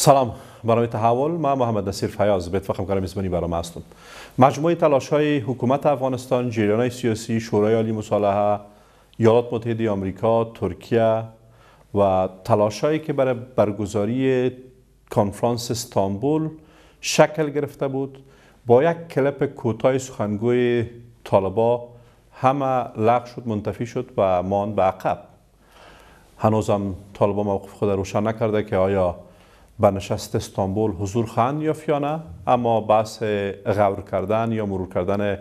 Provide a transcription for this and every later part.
سلام برنامه تحول. ما محمد نصیر فیاض به اتفاق امکان میزبانی برنامه هستم. مجموعه تلاش های حکومت افغانستان جریان سیاسی شورای عالی مصالحه ایالات متحده آمریکا ترکیه و تلاش هایی که برای برگزاری کنفرانس استانبول شکل گرفته بود. با یک کلپ کوتاه سخنگوی طالبا همه لغ شد منتفی شد و مان به عقب. هنوزم طالبا موقف خود روشن نکرده که آیا به نشست استانبول حضور خواهند یا نه اما بحث غور کردن یا مرور کردن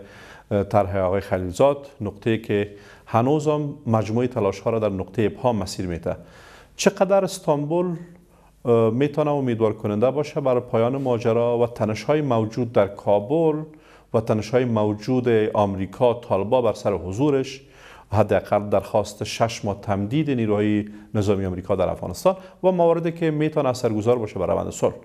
طرح آقای خلیلزاد نقطه که هنوزم مجموعه تلاش ها را در نقطه ابهام مسیر میته چقدر استانبول می‌تونه امیدوار کننده باشه برای پایان ماجرا و تنش های موجود در کابل و تنش های موجود آمریکا طالبا بر سر حضورش؟ حداقل درخواست شش ماه تمدید نیروهای نظامی آمریکا در افغانستان و مواردی که می‌تونه اثرگذار باشه بر روند صلح.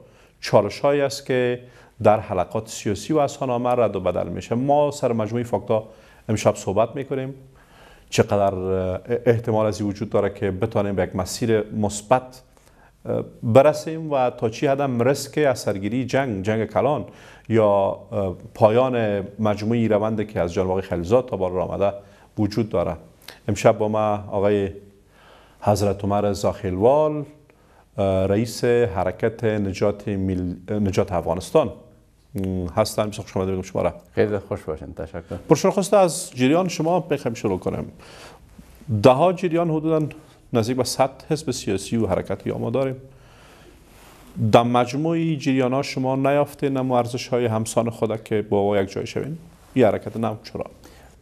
چالش است که در حلقات سیاسی و اسهانامه رد و بدل میشه. ما سر مجموعه فاکتا امشب صحبت می‌کنیم. چقدر احتمال از وجود داره که بتانیم به یک مسیر مثبت برسیم و تا چی حد رسک اثرگیری جنگ جنگ کلان یا پایان مجموعی روند که از جانب آقای خلیزاد تا بالا آمده وجود داره. امشب با ما آقای حضرت عمر زاخیلوال رئیس حرکت نجات, مل... نجات افغانستان. هستن بسیار خوش آمده شما را خیلی خوش باشین. تشکر. پرشنخواسته از جریان شما بخوایم شروع کنیم. ده ها جریان حدودا نزدیک به 100 حزب سیاسی و حرکتی ما داریم. در مجموعی جریان ها شما نیافتین اما ارزش های همسان خود که با یک جای شوین. این حرکت نم چرا؟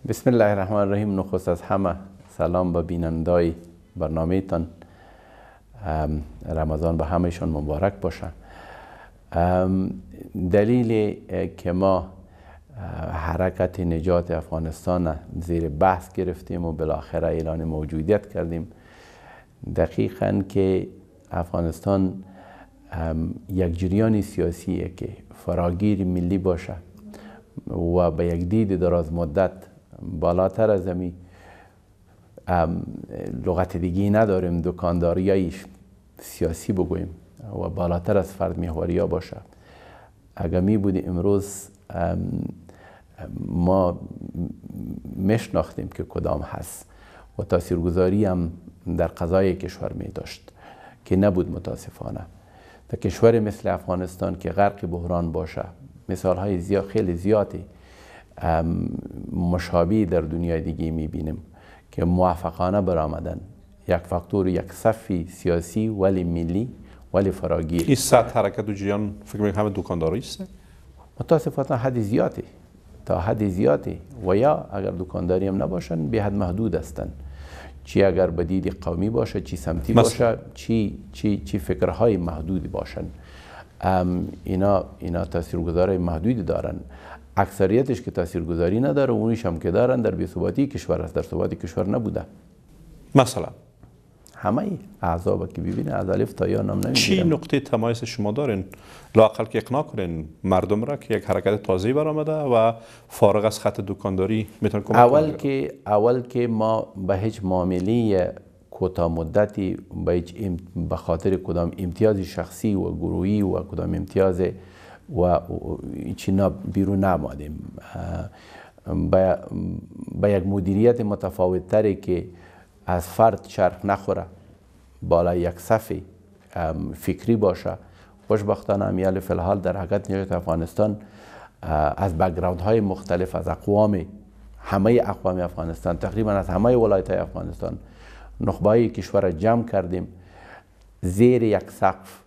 بسم الله الرحمن الرحیم نخست از همه سلام به بینندای برنامه تان رمضان به همهشان مبارک باشه دلیل که ما حرکت نجات افغانستان زیر بحث گرفتیم و بالاخره اعلان موجودیت کردیم دقیقا که افغانستان یک جریان سیاسیه که فراگیر ملی باشه و به یک دید دراز مدت بالاتر از امی لغت دیگی نداریم دکانداری سیاسی بگوییم و بالاتر از فرد محوری ها باشه. اگر می بودی امروز ما مشناختیم که کدام هست و تاثیرگذاری هم در قضای کشور می داشت که نبود متاسفانه. در کشور مثل افغانستان که غرق بحران باشه مثال های زیاد خیلی زیادی مشابه در دنیای دیگه می‌بینیم که موفقانه برآمدن. یک فاکتور یک صفی سیاسی ولی ملی ولی فراگیر. این سطح حرکت و جریان فکر می‌کنم همه دکانداری است متاسفانه حد زیادی تا حد زیادی و یا اگر دکانداری هم نباشن به حد محدود هستند چی اگر بدید قومی باشه چی سمتی باشه چی چی چی فکرهای محدودی باشن. اینا اینا تاثیرگذار محدودی دارن. اکثریتش که تاثیرگذاری نداره اونیش هم که دارن در بی‌ثباتی کشور است. در ثباتی کشور نبوده. مثلا. همه اعضا که ببینه از الف تا یا نام نمی‌گیرن. چی نقطه تمایز شما دارین؟ لاقل که اقناع کنین. مردم را که یک حرکت تازه برآمده و فارغ از خط دکانداری می‌تونه کمک اول که اول که ما به هیچ معامله کوتاه مدتی به به خاطر کدام امتیاز شخصی و گروهی و کدام امتیاز و چینا بیرون نمادیم. با یک مدیریت متفاوت تری که از فرد شرف نخوره بالا یک صفی فکری باشه. خوشبختانه امیال فلحال در حقیقت نجات افغانستان از بگراند های مختلف از اقوام همه اقوام افغانستان تقریبا از همه ولایت های افغانستان نخبه کشور جمع کردیم. زیر یک سقف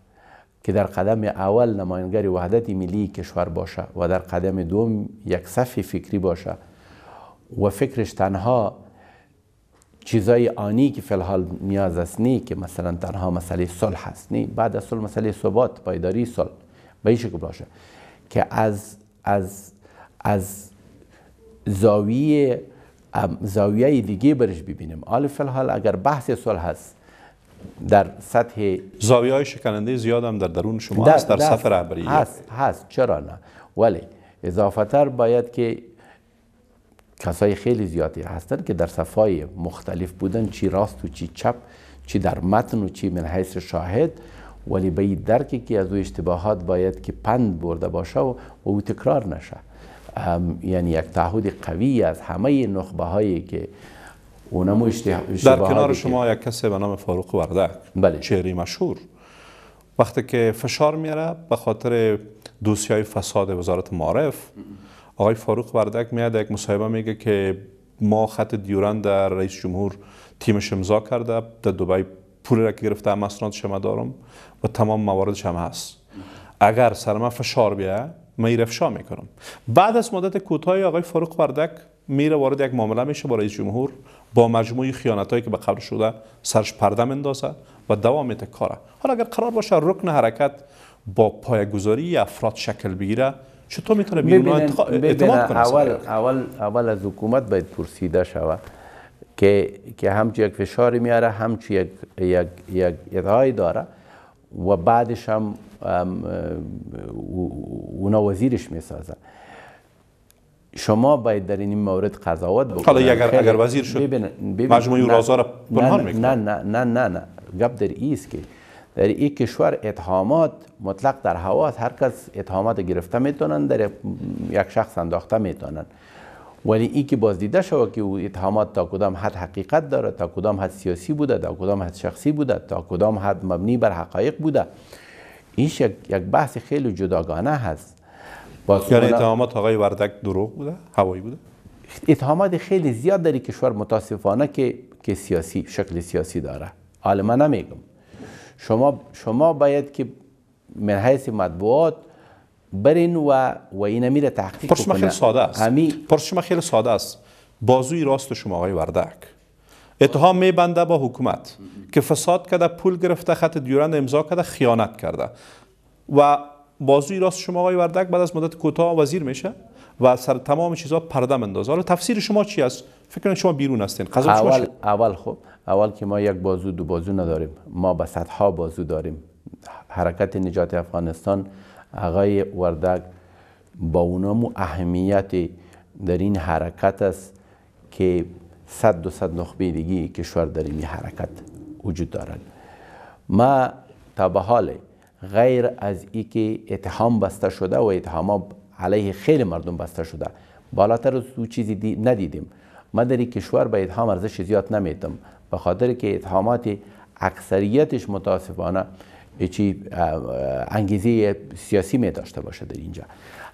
که در قدم اول نماینگر وحدت ملی کشور باشه و در قدم دوم یک صف فکری باشه و فکرش تنها چیزای آنی که فی الحال نیاز است نی که مثلا تنها مسئله صلح هست نی بعد از صلح مسئله ثبات پایداری صلح. به این شکل باشه که از از از زاویه زاویه دیگه برش ببینیم. حال فی الحال اگر بحث صلح هست در سطح زاویه های شکننده زیاد هم در درون شما هست در سطح رهبری. هست هست. چرا نه؟ ولی اضافه باید که کسای خیلی زیادی هستن که در صفای مختلف بودن چی راست و چی چپ چی در متن و چی من حیث شاهد. ولی به این درکی که از او اشتباهات باید که پند برده باشه و او تکرار نشه. یعنی یک تعهد قوی از همه نخبه هایی که اونمو اشتباهات در کنار شما یک کسی به نام فاروق وردک بله. چهره مشهور. وقتی که فشار میاره به خاطر دوسیای فساد وزارت معارف آقای فاروق وردک میاد یک مصاحبه میگه که ما خط دیوران در رئیس جمهور تیمش امضا کرده در دبی پول را که گرفته هم اسناد شما دارم و تمام مواردش هم هست. اگر سر من فشار بیه من افشا می‌کنم. بعد از مدت کوتاهی آقای فاروق وردک میره وارد یک معامله میشه با رئیس جمهور. با مجموعی خیانت هایی که به قبل شده سرش پرده مندازه و دوام میده کاره. حالا اگر قرار باشه رکن حرکت با پایگذاری افراد شکل بگیره چطور می‌تونه بیرون اعتماد کنه اول اول اول از حکومت باید پرسیده شود که که همچی یک فشاری میاره همچی یک یک یک ادعای داره و بعدش هم اونا وزیرش می‌سازه. شما باید در این مورد قضاوت بکنید. حالا اگر اگر وزیر شد مجموعه رازا را پنهان می‌کنه. نه نه نه نه گپ در ایست که در این کشور اتهامات مطلق در هوا هر کس اتهامات گرفته می‌تونن در یک شخص انداخته می‌تونن. ولی این که باز دیده شود که او اتهامات تا کدام حد حقیقت داره تا کدام حد سیاسی بوده تا کدام حد شخصی بوده تا کدام حد مبنی بر حقایق بوده این یک بحث خیلی جداگانه هست. یعنی اتهامات آقای وردک دروغ بوده؟ هوایی بوده؟ اتهامات خیلی زیاد در کشور متاسفانه که که سیاسی شکل سیاسی داره. حالا من نمیگم. شما شما باید که من حیث مطبوعات برین و و این میره تحقیق پرسش خیلی ساده است. همی... پرسش خیلی ساده است. بازوی راست شما آقای وردک. اتهام میبنده با حکومت که فساد کرده پول گرفته خط دیورند امضا کرده خیانت کرده. و بازوی راست شما آقای وردک بعد از مدت کوتاه وزیر میشه و سر تمام چیزها پرده مندازه. حالا تفسیر شما چی است؟ فکر کنم شما بیرون هستین. اول اول خب اول که ما یک بازو دو بازو نداریم. ما به صدها بازو داریم. حرکت نجات افغانستان آقای وردک با اونم اهمیت در این حرکت است که صد دو صد نخبه دیگی کشور در این حرکت وجود دارد. ما تا به حال غیر از ای که اتهام بسته شده و اتهام علیه خیلی مردم بسته شده. بالاتر از او چیزی ندیدیم. ما در کشور به اتهام ارزش زیاد نمیدم. به خاطر که اتهامات اکثریتش متاسفانه چی انگیزه سیاسی می داشته باشه در اینجا.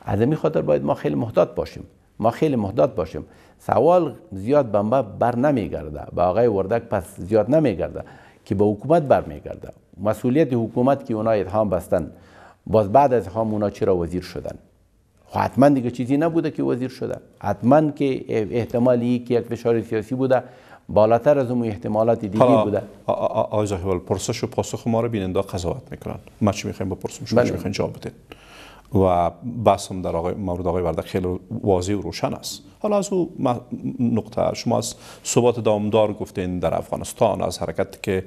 از این خاطر باید ما خیلی محتاط باشیم. ما خیلی محتاط باشیم. سوال زیاد به ما بر نمیگرده. به آقای وردک پس زیاد نمیگرده که به حکومت بر میگرده مسئولیت حکومت که اونا اتهام بستن باز بعد از اتهام اونا چرا وزیر شدن؟ خب حتما دیگه چیزی نبوده که وزیر شده حتما که احتمالی که یک فشار سیاسی بوده بالاتر از اون احتمالات دیگه بوده. آقای زاهیوال پرسش و پاسخ ما رو بیننده قضاوت می‌کنن. ما چی می‌خوایم بپرسیم شما چی بله. می‌خواین جواب بدین؟ و بحثم در آقای مورد آقای وردک خیلی واضح و روشن است. حالا از او نقطه شما از ثبات دامدار گفتین در افغانستان از حرکت که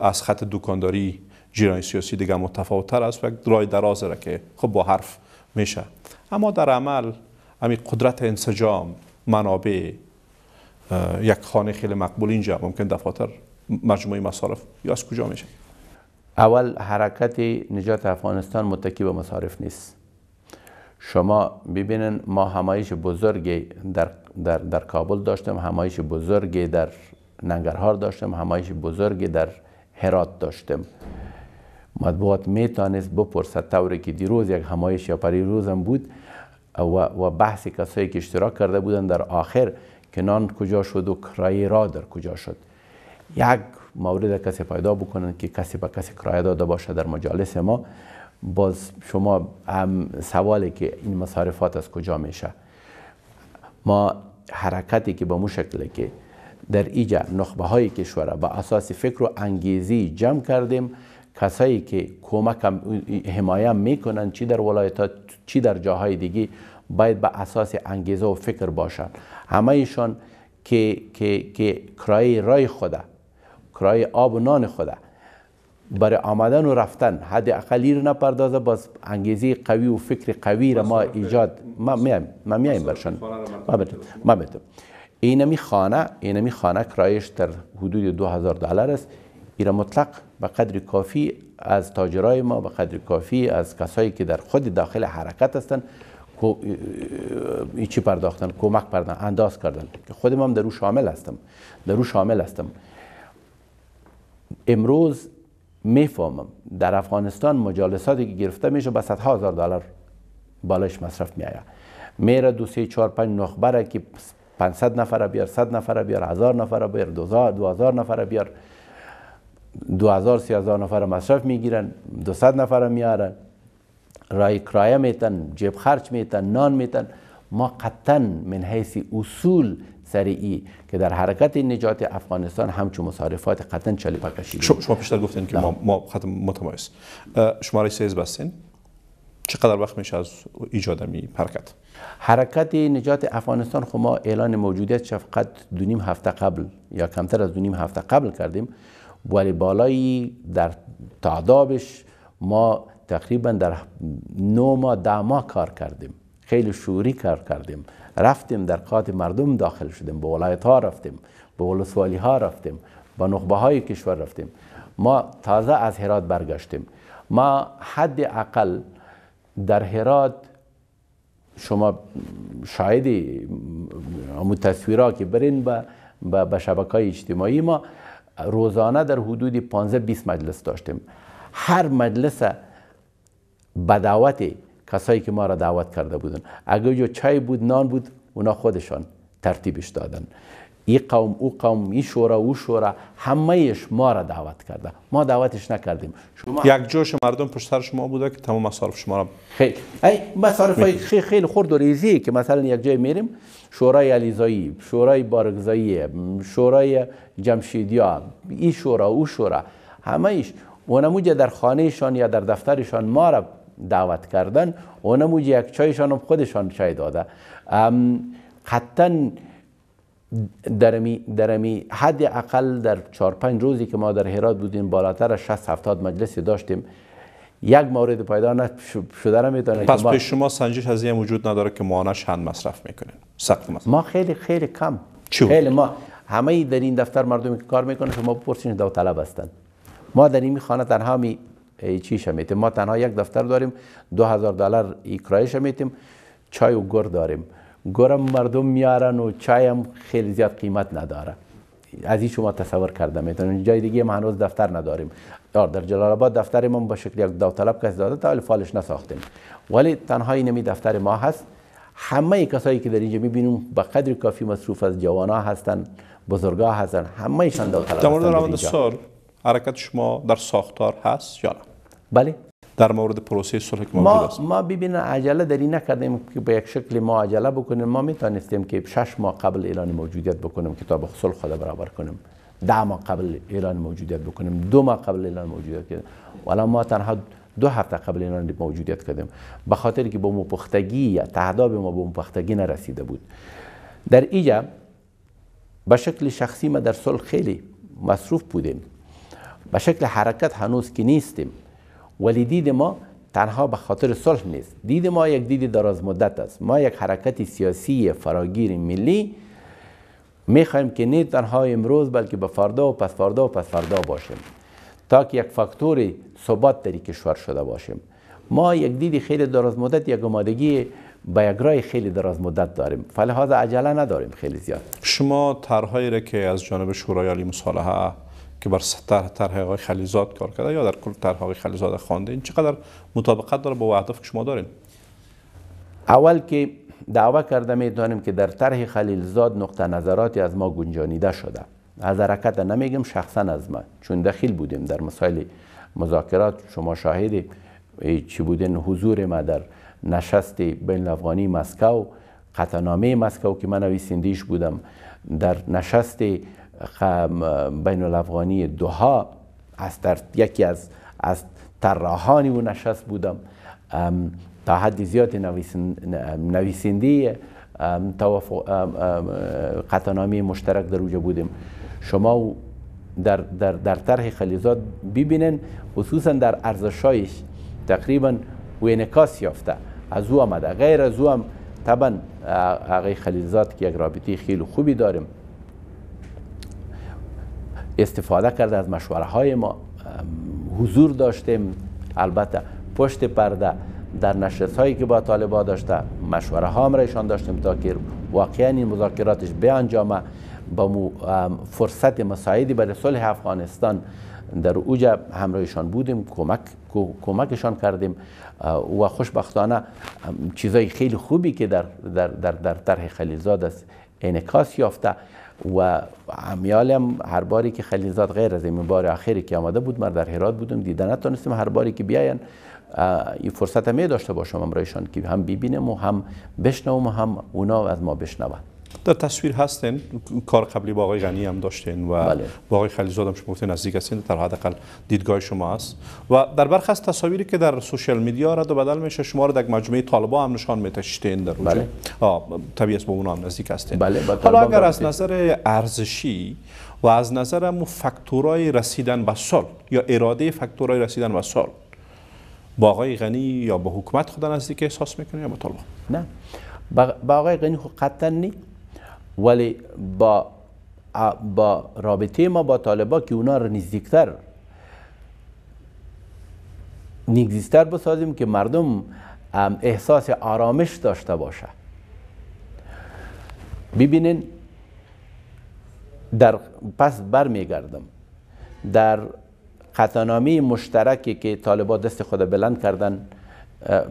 از خط دکانداری جیران سیاسی دیگه متفاوتتر است و رای دراز را که خب با حرف میشه. اما در عمل همین قدرت انسجام منابع یک خانه خیلی مقبول اینجا ممکن دفاتر مجموعه مصارف یا از کجا میشه؟ اول حرکت نجات افغانستان متکی به مصارف نیست. شما ببینن ما همایش بزرگی در, در, در کابل داشتیم همایش بزرگی در ننگرهار داشتیم همایش بزرگی در هرات داشتیم. مطبوعات می‌تونست بپرسد طوری که دیروز یک همایش یا پریروز هم بود و, و بحث کسایی که اشتراک کرده بودن در آخر که نان کجا شد و کرایه را در کجا شد. یک مورد کسی پیدا بکنن که کسی به کسی کرایه داده باشه در مجالس ما. باز شما هم سوالی که این مصارفات از کجا میشه. ما حرکتی که به مو که در ایجا نخبه های کشور با اساس فکر و انگیزی جمع کردیم کسایی که کمک حمایه می‌کنن چی در ولایت چی در جاهای دیگه باید به اساس انگیزه و فکر باشن. همه ایشان که, که, که کرای رای خوده کرای آب و نان خوده برای آمدن و رفتن. حد اقلی رو نپردازه باز انگیزه قوی و فکر قوی را ما ایجاد ما میایم ما میایم برشان. ما بتم اینمی خانه اینمی خانه کرایش در حدود 2000 دلار است. ایرا مطلق به قدر کافی از تاجرای ما به قدر کافی از کسایی که در خود داخل حرکت هستند چی پرداختن کمک پرداختن انداز کردن. که خودم هم در او شامل هستم. در او شامل هستم. امروز می‌فهمم. در افغانستان مجالساتی که گرفته میشه به صدها هزار دلار بالش مصرف میآید. میره دو سه چهار پنج نخبره که 500 نفر بیار 100 نفر بیار هزار نفر بیار 2000 نفر بیار. 2000 3000 نفر مصرف می‌گیرن 200 نفر میارن رای کرایه میتن جیب خرچ میتن نان میتن. ما قطعا من حیث اصول سریعی که در حرکت نجات افغانستان همچون مصارفات قطعا چلی کشیدیم شما پیشتر گفتین که ما, ما خط متمایز. شماره سیز بستین. چقدر وقت میشه از ایجاد می حرکت؟ حرکت نجات افغانستان خب ما اعلان موجودیت فقط دو نیم هفته قبل یا کمتر از دو نیم هفته قبل کردیم. ولی بالایی در تعدابش ما تقریبا در نو ماه ده ماه کار کردیم. خیلی شوری کار کردیم. رفتیم در قاط مردم داخل شدیم به ولایت ها رفتیم به ولسوالی ها رفتیم به نخبه های کشور رفتیم. ما تازه از هرات برگشتیم. ما حد اقل در هرات شما شاهدی همون که برین به به شبکه های اجتماعی ما روزانه در حدود 15 20 مجلس داشتیم. هر مجلس به دعوت کسایی که ما را دعوت کرده بودن. اگر جو چای بود نان بود اونا خودشان ترتیبش دادن. این قوم او قوم این شورا او شورا همهش ما را دعوت کرده. ما دعوتش نکردیم. شما یک جوش مردم پشت سر شما بوده که تمام مصارف شما را خیلی. ای مصارف خیلی, خیلی خرد و ریزی که مثلا یک جای میریم شورای علیزایی شورای بارگزایی شورای جمشیدیا این شورا او شورا همهش اونموجه در خانهشان یا در دفترشان ما را دعوت کردن اونموجه یک چایشان هم خودشان چای داده. قطعا درمی, درمی حد اقل در چهار پنج روزی که ما در هرات بودیم بالاتر از 60 70 مجلسی داشتیم. یک مورد پیدا نشده را می‌تونه پس به شما سنجش از این وجود نداره که ماهانه چند مصرف می‌کنین سخت مصرف. ما خیلی خیلی کم. خیلی ما همه در این دفتر مردمی که کار می‌کنه شما بپرسین داوطلب هستند ما در این خانه تنها می چی میتیم ما تنها یک دفتر داریم دو هزار دلار کرایش میتیم چای و گر داریم. گرم مردم میارن و چای هم خیلی زیاد قیمت نداره. از این شما تصور کرده می‌تونین جای دیگه ما هنوز دفتر نداریم. در جلال آباد دفتر ما به شکل یک داوطلب کسی داده تا فالش نساختیم. ولی تنها اینمی دفتر ما هست. همه کسایی که در اینجا می‌بینیم به قدر کافی مصروف از جوانا هستن بزرگا هستن. همه ایشان داوطلب در مورد سال حرکت شما در ساختار هست یا نه؟ بله. در مورد پروسه صلح که موجود است ما ببینیم عجله در این نکردیم که به یک شکل ما عجله بکنیم. ما می‌تونستیم که شش ماه قبل اعلان موجودیت بکنیم کتاب صلح خود برابر کنیم. ده ماه قبل اعلان موجودیت بکنیم. دو ماه قبل اعلان موجودیت کنیم ولی ما تنها دو هفته قبل اعلان موجودیت کردیم. به خاطر که با مپختگی یا تعداب ما به مپختگی نرسیده بود. در اینجا به شکل شخصی ما در صلح خیلی مصروف بودیم. به شکل حرکت هنوز که نیستیم. ولی دید ما تنها به خاطر صلح نیست. دید ما یک دید دراز مدت است. ما یک حرکت سیاسی فراگیر ملی می‌خوایم که نه تنها امروز بلکه به فردا و پس فردا و پس فردا باشیم. تا که یک فاکتور ثبات در کشور شده باشیم. ما یک دید خیلی دراز مدت یک آمادگی با یک رای خیلی دراز مدت داریم. فلحاظ عجله نداریم خیلی زیاد. شما طرحهایی را که از جانب شورای عالی مصالحه که بر طرح آقای خلیزاد کار کرده یا در کل طرح آقای خلیزاد خوانده این چقدر مطابقت داره با اهداف شما دارین؟ اول که دعوه کرده می‌دانیم که در طرح خلیلزاد نقطه نظراتی از ما گنجانیده شده. از حرکت نمیگم شخصا از ما. چون دخیل بودیم در مسائل مذاکرات. شما شاهد چی بودین؟ حضور ما در نشست بین افغانی مسکو قطعنامه مسکو که من نویسندیش بودم در نشست بین الافغانی دوها از در یکی از از طراحانی و نشست بودم. تا حد زیاد نویسندی قطعنامه مشترک در اوجا بودیم. شما در, در, در طرح خلیزات ببینن خصوصا در ارزشایش تقریبا و انکاس یافته. از او آمده. غیر از او هم طبعا آقای خلیزات که یک رابطه خیلی خوبی داریم. استفاده کرده از مشوره های ما حضور داشتیم البته پشت پرده در نشست هایی که با طالبا داشته مشوره ها ایشان داشتیم تا که واقعا این مذاکراتش به انجام با فرصت مساعدی برای صلح افغانستان در اوجا همراهشان بودیم. کمک کمکشان کردیم. و خوشبختانه چیزای خیلی خوبی که در در در در طرح خلیلزاد است. انعکاس یافته. و امیال هم هر باری که خلیلزاد غیر از این بار آخری که آمده بود ما در هرات بودم دیدن نتونستیم هر باری که بیاین این فرصت می داشته باشم امرایشان که هم ببینیم و هم بشنوم و هم اونا از ما بشنون. در تصویر هستین کار قبلی با آقای غنی هم داشتین و بله. با آقای خلیزاد هم شما گفتین نزدیک هستین در حداقل دیدگاه شما است و در برخی از تصاویری که در سوشال میدیا رد و بدل میشه شما رو در مجموعه طالبا هم نشان میتشتین در بله. طبیعت با اون هم نزدیک هستین. بله. حالا اگر از نظر ارزشی و از نظر مو رسیدن به صلح یا اراده فاکتورای رسیدن به صلح با آقای غنی یا با حکومت خدا نزدیک احساس می‌کنه یا با طالبان نه. با آقای غنی خود قطعا نی. ولی با با رابطه ما با طالبا که اونا رو نزدیکتر نزدیکتر بسازیم که مردم احساس آرامش داشته باشه. ببینین در پس برمیگردم. در قطعنامه مشترکی که طالبا دست خود بلند کردن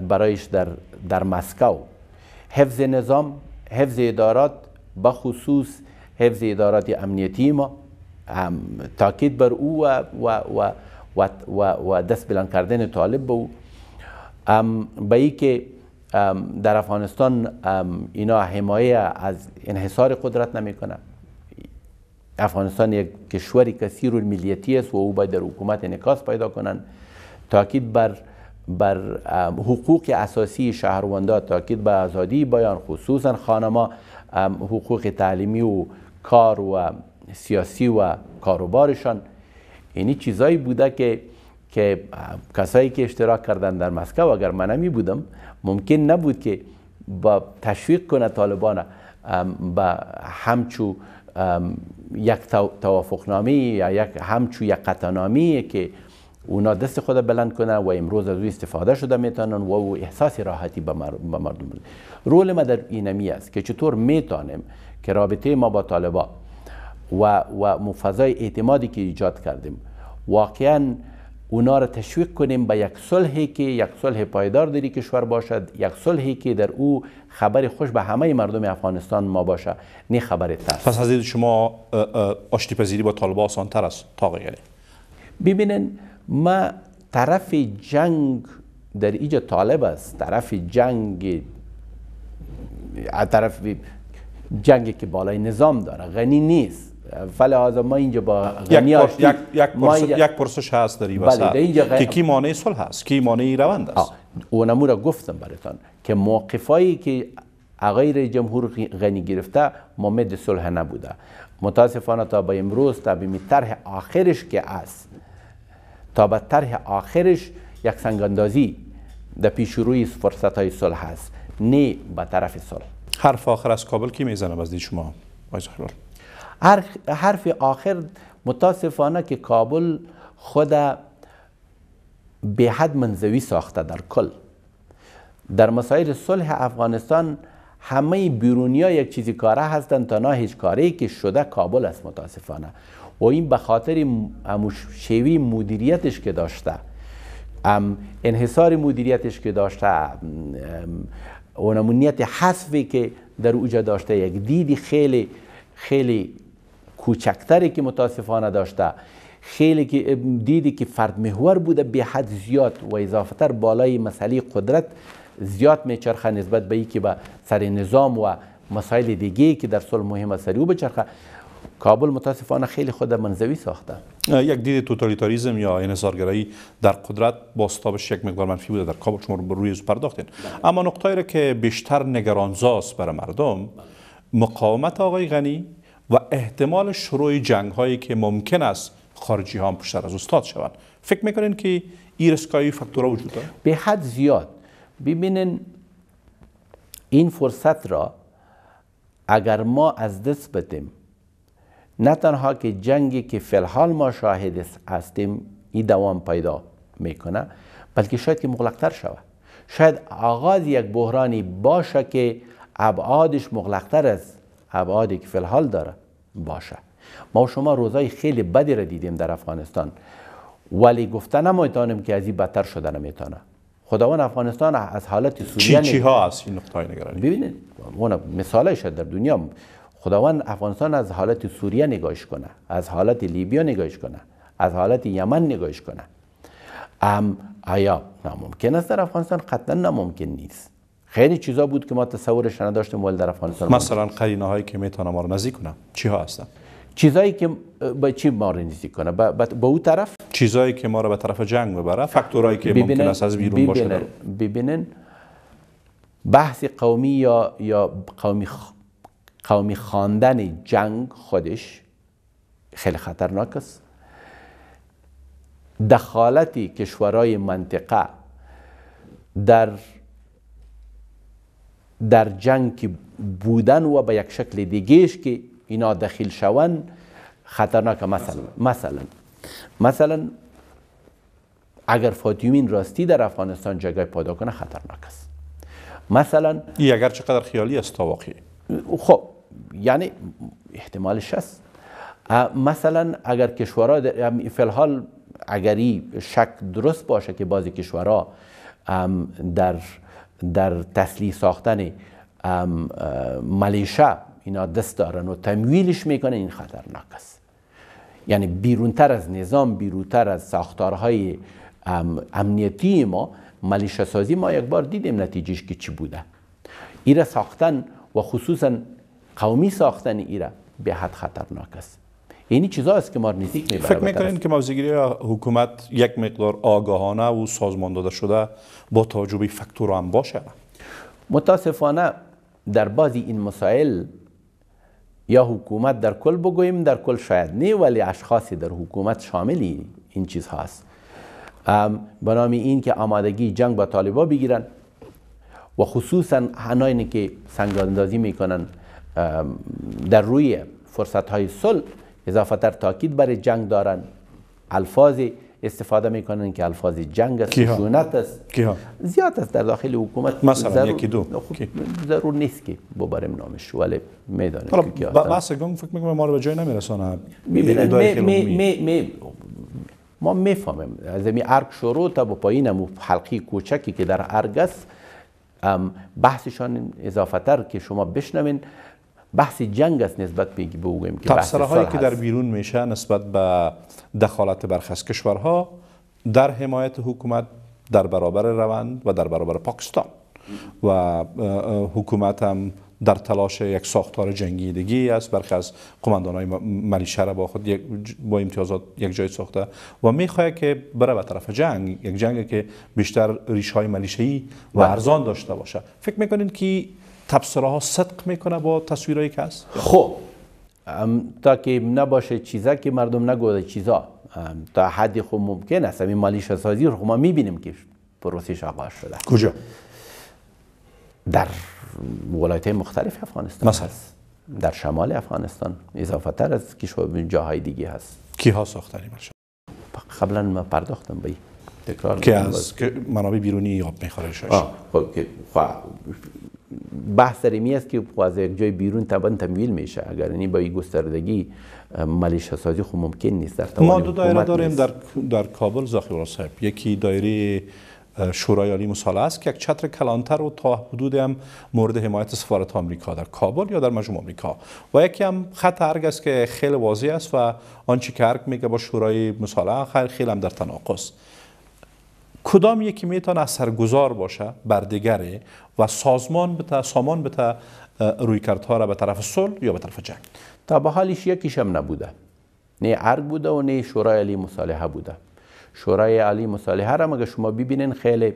برایش در, در مسکو. حفظ نظام حفظ ادارات بخصوص حفظ ادارات امنیتی ما تاکید بر او و, و, و, و, و, و دست بلند کردن طالب به او. به ای که در افغانستان اینا حمایه از انحصار قدرت نمی‌کنه افغانستان یک کشوری کثیر الملیتی است و او باید در حکومت انعکاس پیدا کنند تاکید بر بر حقوق اساسی شهروندان تاکید به آزادی بیان خصوصا خانما حقوق تعلیمی و کار و سیاسی و کاروبارشان. اینی چیزایی بوده که که کسایی که اشتراک کردن در مسکو اگر من نمی بودم ممکن نبود که با تشویق کنه طالبان با همچو یک توافقنامه یا یک همچو یک قطعنامه که اونا دست خود بلند کنن و امروز از او استفاده شده می‌تونن و او احساس راحتی به مردم رول ما در اینمی است که چطور می‌تونیم که رابطه ما با طالبا و, و فضای اعتمادی که ایجاد کردیم واقعا اونا را تشویق کنیم به یک صلحی که یک صلح پایدار در کشور باشد یک صلحی که در او خبر خوش به همه مردم افغانستان ما باشه نه خبر ترس. پس از شما آشتی پذیری با طالبان آسان تر است تا غیره ببینین ما طرف جنگ در اینجا طالب است. طرف جنگ طرف جنگی که بالای نظام داره غنی نیست. فلحاظ ما اینجا با غنی یک, یک, یک, پرس یک پرسش هست در این بله که کی مانع صلح هست کی مانع روند است. اونمو را گفتم براتان که موقفایی که آقای جمهور غنی گرفته مامد صلح نبوده. متاسفانه تا به امروز تا به طرح آخرش که است تا به طرح آخرش یک سنگاندازی در پیش روی فرصت های صلح هست نه به طرف صلح. حرف آخر از کابل کی می‌زنم از دید شما حرف آخر متاسفانه که کابل خود به حد منزوی ساخته در کل. در مسائل صلح افغانستان همه بیرونی ها یک چیزی کاره هستند تا نه هیچ کاری که شده کابل است متاسفانه. و این به خاطر شیوی مدیریتش که داشته. انحصار مدیریتش که داشته و نمونیت حذفی که در اوجا داشته یک دیدی خیلی خیلی کوچکتری که متاسفانه داشته. خیلی که دیدی که فرد محور بوده به حد زیاد و اضافه تر بالای مسئله قدرت زیاد میچرخه نسبت به که به سر نظام و مسائل دیگه که در صلح مهم سری او بچرخه. کابل متاسفانه خیلی خود منزوی ساخته. یک دید توتالیتاریزم یا انحصارگرایی در قدرت با ستابش یک مقدار منفی بوده در کابل شما رو روی پرداختین. اما نقطه را که بیشتر نگرانزاست برای مردم مقاومت آقای غنی و احتمال شروع جنگ هایی که ممکن است خارجی ها هم پشتر از استاد شوند. فکر می‌کنین که این رسکایی فاکتورها وجود داره؟ به حد زیاد. ببینین این فرصت را اگر ما از دست بدیم نه تنها که جنگی که فلحال ما شاهد هستیم این دوام پیدا می‌کنه بلکه شاید که مغلقتر شود. شاید آغاز یک بحرانی باشه که ابعادش مغلقتر از ابعادی که فلحال داره باشه. ما شما روزای خیلی بدی را دیدیم در افغانستان. ولی گفته نمی‌تونیم که از این بدتر شده نمی‌تونه. خداوند افغانستان از حالت سوریه چی چی ها هست؟ این نقطه نگرانی. ببینید اون مثالش در دنیا. خداوند افغانستان از حالت سوریه نگاهش کنه از حالت لیبیا نگاهش کنه از حالت یمن نگاهش کنه. ام آیا ناممکن است در افغانستان؟ قطعا ناممکن نیست. خیلی چیزا بود که ما تصورش نداشتیم ولی در افغانستان مثلا قرینه هایی که می‌تونه ما رو نزدیک کنه چی ها هستن؟ چیزایی که با چی ما رو نزدیک کنه؟ با, با او طرف؟ چیزایی که ما رو به طرف جنگ ببره فاکتورایی که ممکن است از بیرون باشه ببینن بحث قومی یا یا قومی قومی خواندن جنگ خودش خیلی خطرناک است. دخالتی کشورهای منطقه در در جنگ که بودن و به یک شکل دیگهش که اینا دخیل شون خطرناک مثلا مثلا. مثلا اگر فاطمین راستی در افغانستان جگه پیدا کنه خطرناک است. مثلا ای اگر چقدر خیالی است تا واقعی. خب یعنی احتمالش هست مثلا اگر کشورها فلحال اگری شک درست باشه که بعضی کشورها در در تسلیح ساختن ملیشه اینا دست دارن و تمویلش می‌کنن این خطرناک است. یعنی بیرونتر از نظام بیرونتر از ساختارهای امنیتی ما ملیشه سازی ما یک بار دیدیم نتیجهش که چی بوده. ایره ساختن و خصوصا قومی ساختن ایره به حد خطرناک است. اینی چیزا است که ما نزدیک می‌بره فکر می‌کنین که موضوعگیری حکومت یک مقدار آگاهانه و سازمان داده شده با توجه فاکتور هم باشه. متاسفانه در بعضی این مسائل یا حکومت در کل بگوییم در کل شاید نه ولی اشخاصی در حکومت شاملی این چیز هاست به نام این که آمادگی جنگ با طالبا بگیرن و خصوصا هناینی که سنگ اندازی می‌کنن در روی فرصت های صلح اضافه تر تاکید برای جنگ دارن. الفاظ استفاده می‌کنن که الفاظ جنگ است خشونت است. زیاد است در داخل حکومت. مثلا یکی دو. ضرور نیست که ببریم نامش ولی می‌دانیم که بحث گنگ فکر می‌کنم ما رو به جای نمیرسانه. ما می‌فهمیم. از این ارگ شروع تا با پایین حلقی کوچکی که در ارگ است بحثشان اضافه تر که شما بشنوین. بحث جنگ است نسبت به بگوییم که تبصره هایی که در بیرون میشه نسبت به دخالت برخی از کشورها در حمایت حکومت در برابر روند و در برابر پاکستان و حکومت هم در تلاش یک ساختار جنگیدگی است. برخی از قماندان های ملیشه را با خود با امتیازات یک جای ساخته و می‌خواهد که بره به طرف جنگ یک جنگ که بیشتر ریش های ملیشه و بله. ارزان داشته باشه. فکر می‌کنید که تبصره ها صدق می‌کنه با تصویرهایی که هست خب تا که نباشه چیزا که مردم نگوده چیزا. تا حدی خوب ممکن است. این مالیش سازی رو خب ما می‌بینیم که پروسیش آغاز شده. کجا؟ در ولایت مختلف افغانستان مثلا؟ در شمال افغانستان. اضافه تر از جاهای دیگه هست. کی ها ساختنی برشن قبلا ما پرداختم به تکرار که از منابع بیرونی آب می‌خوره خب بحث می است که از یک جای بیرون طبعا تمویل میشه. اگر این با این گستردگی ملیشه سازی خب ممکن نیست در ما دو دایره داریم در در کابل زاخی صاحب. یکی دایره شورای عالی مصالحه است که یک چتر کلانتر و تا حدود هم مورد حمایت سفارت آمریکا در کابل یا در مجموع آمریکا. و یکی هم خط ارگ است که خیلی واضح است و آنچه که ارگ میگه با شورای مصالحه خیلی هم در تناقض. کدام یکی می‌تونه اثرگذار باشه بر دیگره و سازمان بتا سامان بتا روی کردها را به طرف صلح یا به طرف جنگ؟ تا به حالش یکیش هم نبوده. نه ارگ بوده و نه شورای علی مصالحه بوده. شورای علی مصالحه را مگه شما ببینین خیلی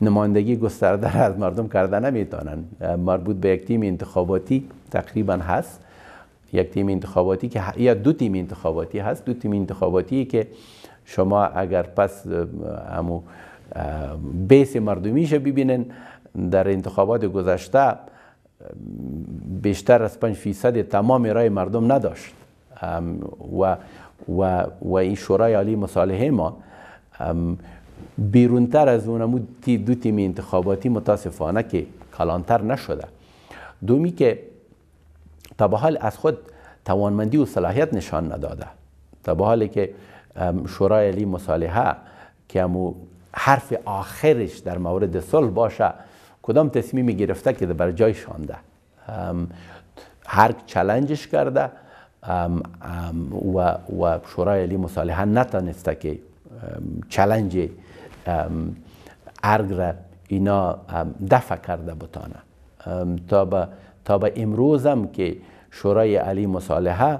نمایندگی گسترده از مردم کرده نمی‌تونن؟ مربوط به یک تیم انتخاباتی تقریبا هست. یک تیم انتخاباتی که یا دو تیم انتخاباتی هست. دو تیم انتخاباتی که شما اگر پس همو بیس مردمیش ببینن در انتخابات گذشته بیشتر از 5 فیصد تمام رای مردم نداشت. و و, و این شورای عالی مصالحه ما بیرونتر از اون دو تیم انتخاباتی متاسفانه که کلانتر نشده. دومی که تا به حال از خود توانمندی و صلاحیت نشان نداده. تا به حالی که شورای علی مصالحه که همو حرف آخرش در مورد صلح باشه کدام تصمیمی گرفته که بر جای شانده؟ هر چلنجش کرده و, و شورای علی مصالحه نتانسته که چلنج ارگ را اینا دفع کرده بتانه. تا به تا امروز هم که شورای علی مصالحه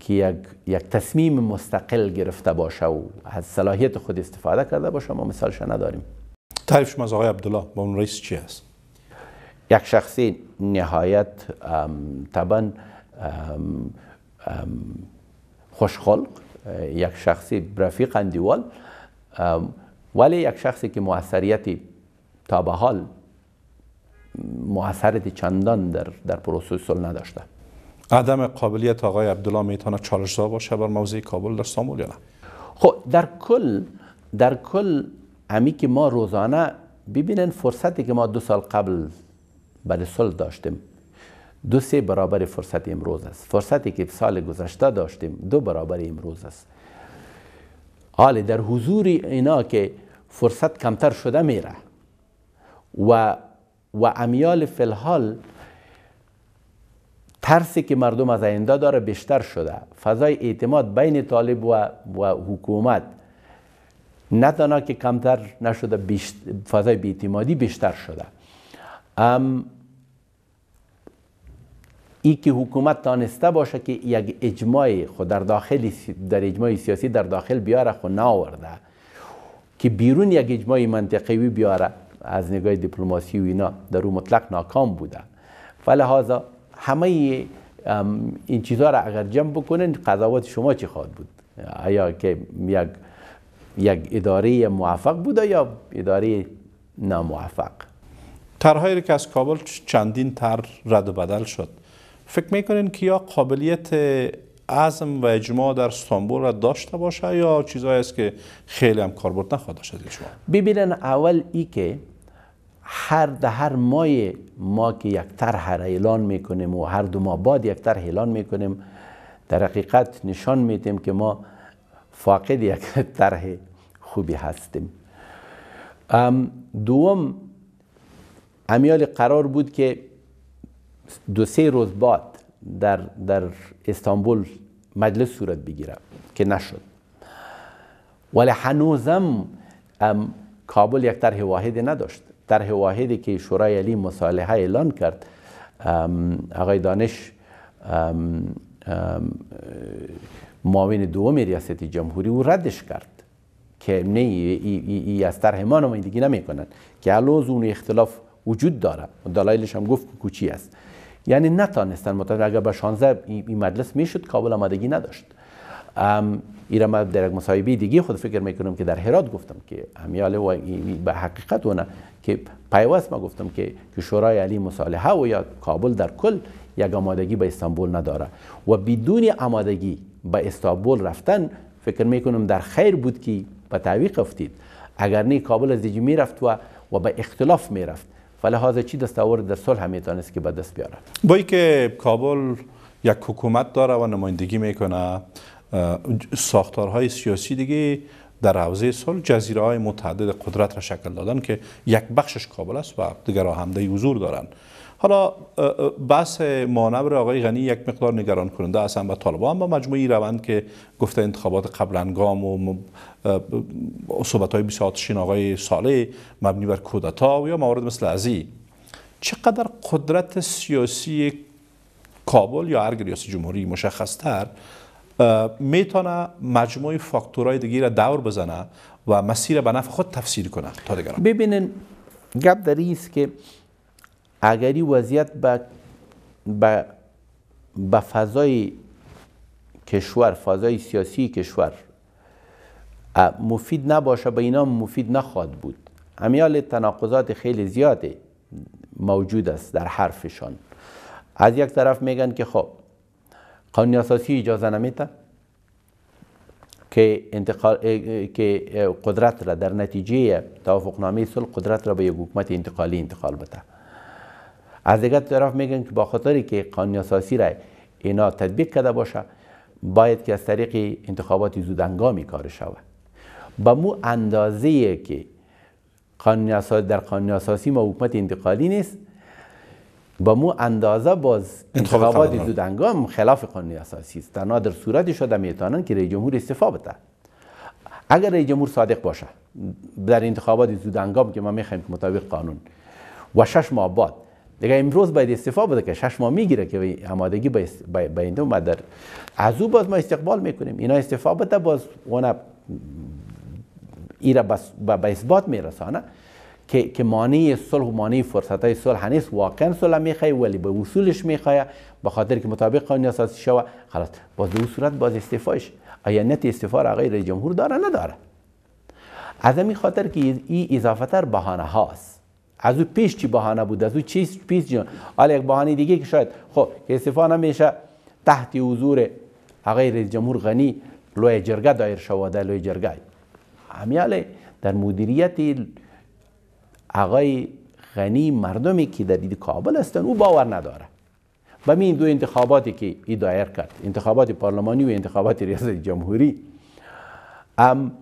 که یک, یک تصمیم مستقل گرفته باشه و از صلاحیت خود استفاده کرده باشه ما مثالش نداریم تعریف شما از آقای عبدالله با اون رئیس چی است؟ یک شخصی نهایت طبعا خوشخلق یک شخصی رفیق اندیوال ولی یک شخصی که موثریتی تا به حال موثریت چندان در در پروسه صلح نداشته عدم قابلیت آقای عبدالله می‌تونه چالش باشه بر موضوع کابل در استانبول یا نه؟ خب در کل در کل امی که ما روزانه ببینن فرصتی که ما دو سال قبل برای صلح داشتیم. دو سه برابر فرصت امروز است. فرصتی که سال گذشته داشتیم دو برابر امروز است. حال در حضور اینا که فرصت کمتر شده میره و و امیال فلحال ترسی که مردم از آینده داره بیشتر شده. فضای اعتماد بین طالب و, و حکومت نه تنها که کمتر نشده فضای بیاعتمادی بیشتر شده. ام ای که حکومت تانسته باشه که یک اجماع خود در داخل در اجماع سیاسی در داخل بیاره خود ناورده. که بیرون یک اجماع منطقوی بیاره از نگاه دیپلماسی و اینا در او مطلق ناکام بوده. فلحاظا همه این چیزها را اگر جمع بکنن قضاوت شما چی خواهد بود؟ آیا که یک یک اداره موفق بوده یا اداره ناموفق؟ طرحهایی که از کابل چندین تر رد و بدل شد. فکر می‌کنین که یا قابلیت عزم و اجماع در استانبول را داشته باشه یا چیزهایی است که خیلی هم کاربرد نخواهد داشته شما؟ ببینن اول ای که هر ده هر ماه ما که یک طرح را اعلان می‌کنیم و هر دو ماه بعد یک طرح اعلان می‌کنیم در حقیقت نشان میدیم که ما فاقد یک طرح خوبی هستیم. دوم امیال قرار بود که دو سه روز بعد در, در استانبول مجلس صورت بگیره که نشد. ولی هنوزم کابل یک طرح واحد نداشت. طرح واحدی که شورای علی مصالحه اعلان کرد. آقای دانش معاون دوم ریاست جمهوری او ردش کرد که نه ای, از طرح ما نمایندگی که الان اون اختلاف وجود داره. دلایلش هم گفت کوچی است. یعنی نتانستن متوجه اگر به 16 این مجلس می‌شد کابل آمادگی نداشت. ایرا ما در یک مصاحبه دیگه خود فکر می‌کنم که در هرات گفتم که همیال و به حقیقت اونه که پیوست ما گفتم که که شورای علی مصالحه و یا کابل در کل یک آمادگی به استانبول نداره. و بدون آمادگی به استانبول رفتن فکر می‌کنم در خیر بود که به تعویق افتید. اگر نه کابل از دیگه می‌رفت و و به اختلاف می‌رفت. فلحاظ چی دستاورد در صلح می‌تونست که به دست بیاره با که کابل یک حکومت داره و نمایندگی می‌کنه ساختارهای سیاسی دیگه در حوزه صلح جزیره های متعدد قدرت را شکل دادن که یک بخشش کابل است و دیگر همده حضور دارند حالا بحث مانور آقای غنی یک مقدار نگران کننده اصلا به طالبان با مجموعی روند که گفته انتخابات قبل انگام و صحبت های بیساتشین آقای صالح مبنی بر کودتا و یا موارد مثل ازی چقدر قدرت سیاسی کابل یا ارگ ریاست جمهوری مشخصتر می‌تونه مجموعه فاکتورهای دیگه را دور بزنه و مسیر به نفع خود تفسیر کنه تا دیگران. ببینن گپ در است که اگری وضعیت به با, با فضای کشور فضای سیاسی کشور مفید نباشه به اینا مفید نخواهد بود. امیال تناقضات خیلی زیاده موجود است در حرفشان. از یک طرف میگن که خب قانون اساسی اجازه نمیده که انتقال که قدرت را در نتیجه توافقنامه صلح قدرت را به یک حکومت انتقالی انتقال بده. از دیگر طرف میگن که با خاطری که قانون اساسی را اینا تطبیق کرده باشه باید که از طریق انتخابات زودنگامی کار شود. با مو اندازه که قانون در قانون اساسی ما حکومت انتقالی نیست با مو اندازه باز انتخابات زودنگام خلاف قانون اساسی است. در نادر صورتی شده می‌تونن که رئیس جمهور استعفا بده. اگر رئیس جمهور صادق باشه در انتخابات زودنگام که ما می‌خوایم که مطابق قانون و شش ماه بعد دیگه امروز باید استعفا بده که شش ماه می‌گیره که آمادگی به اینده اومد در از او باز ما استقبال می‌کنیم. اینا استعفا بده باز اون ایرا به اثبات میرسانه. که که مانع صلح و مانع فرصت های صلح نیست. واقعا صلح می‌خوای ولی به وصولش می‌خواه به خاطر که مطابق قانون اساسی شوه خلاص. باز به صورت باز استعفاش آیا نت استعفا را آقای رئیس جمهور داره نداره. از همین خاطر که این اضافه تر بهانه هاست. از او پیش چی بهانه بود؟ از او چی پیش جان حالا یک بهانه دیگه که شاید خب که نمیشه. تحت حضور آقای رئیس جمهور غنی لوی جرگه دایر شواده لوی جرگه. همیاله در مدیریت آقای غنی مردمی که در دید کابل هستن او باور نداره. و این دو انتخاباتی که ای دایر کرد انتخابات پارلمانی و انتخابات ریاست جمهوری ام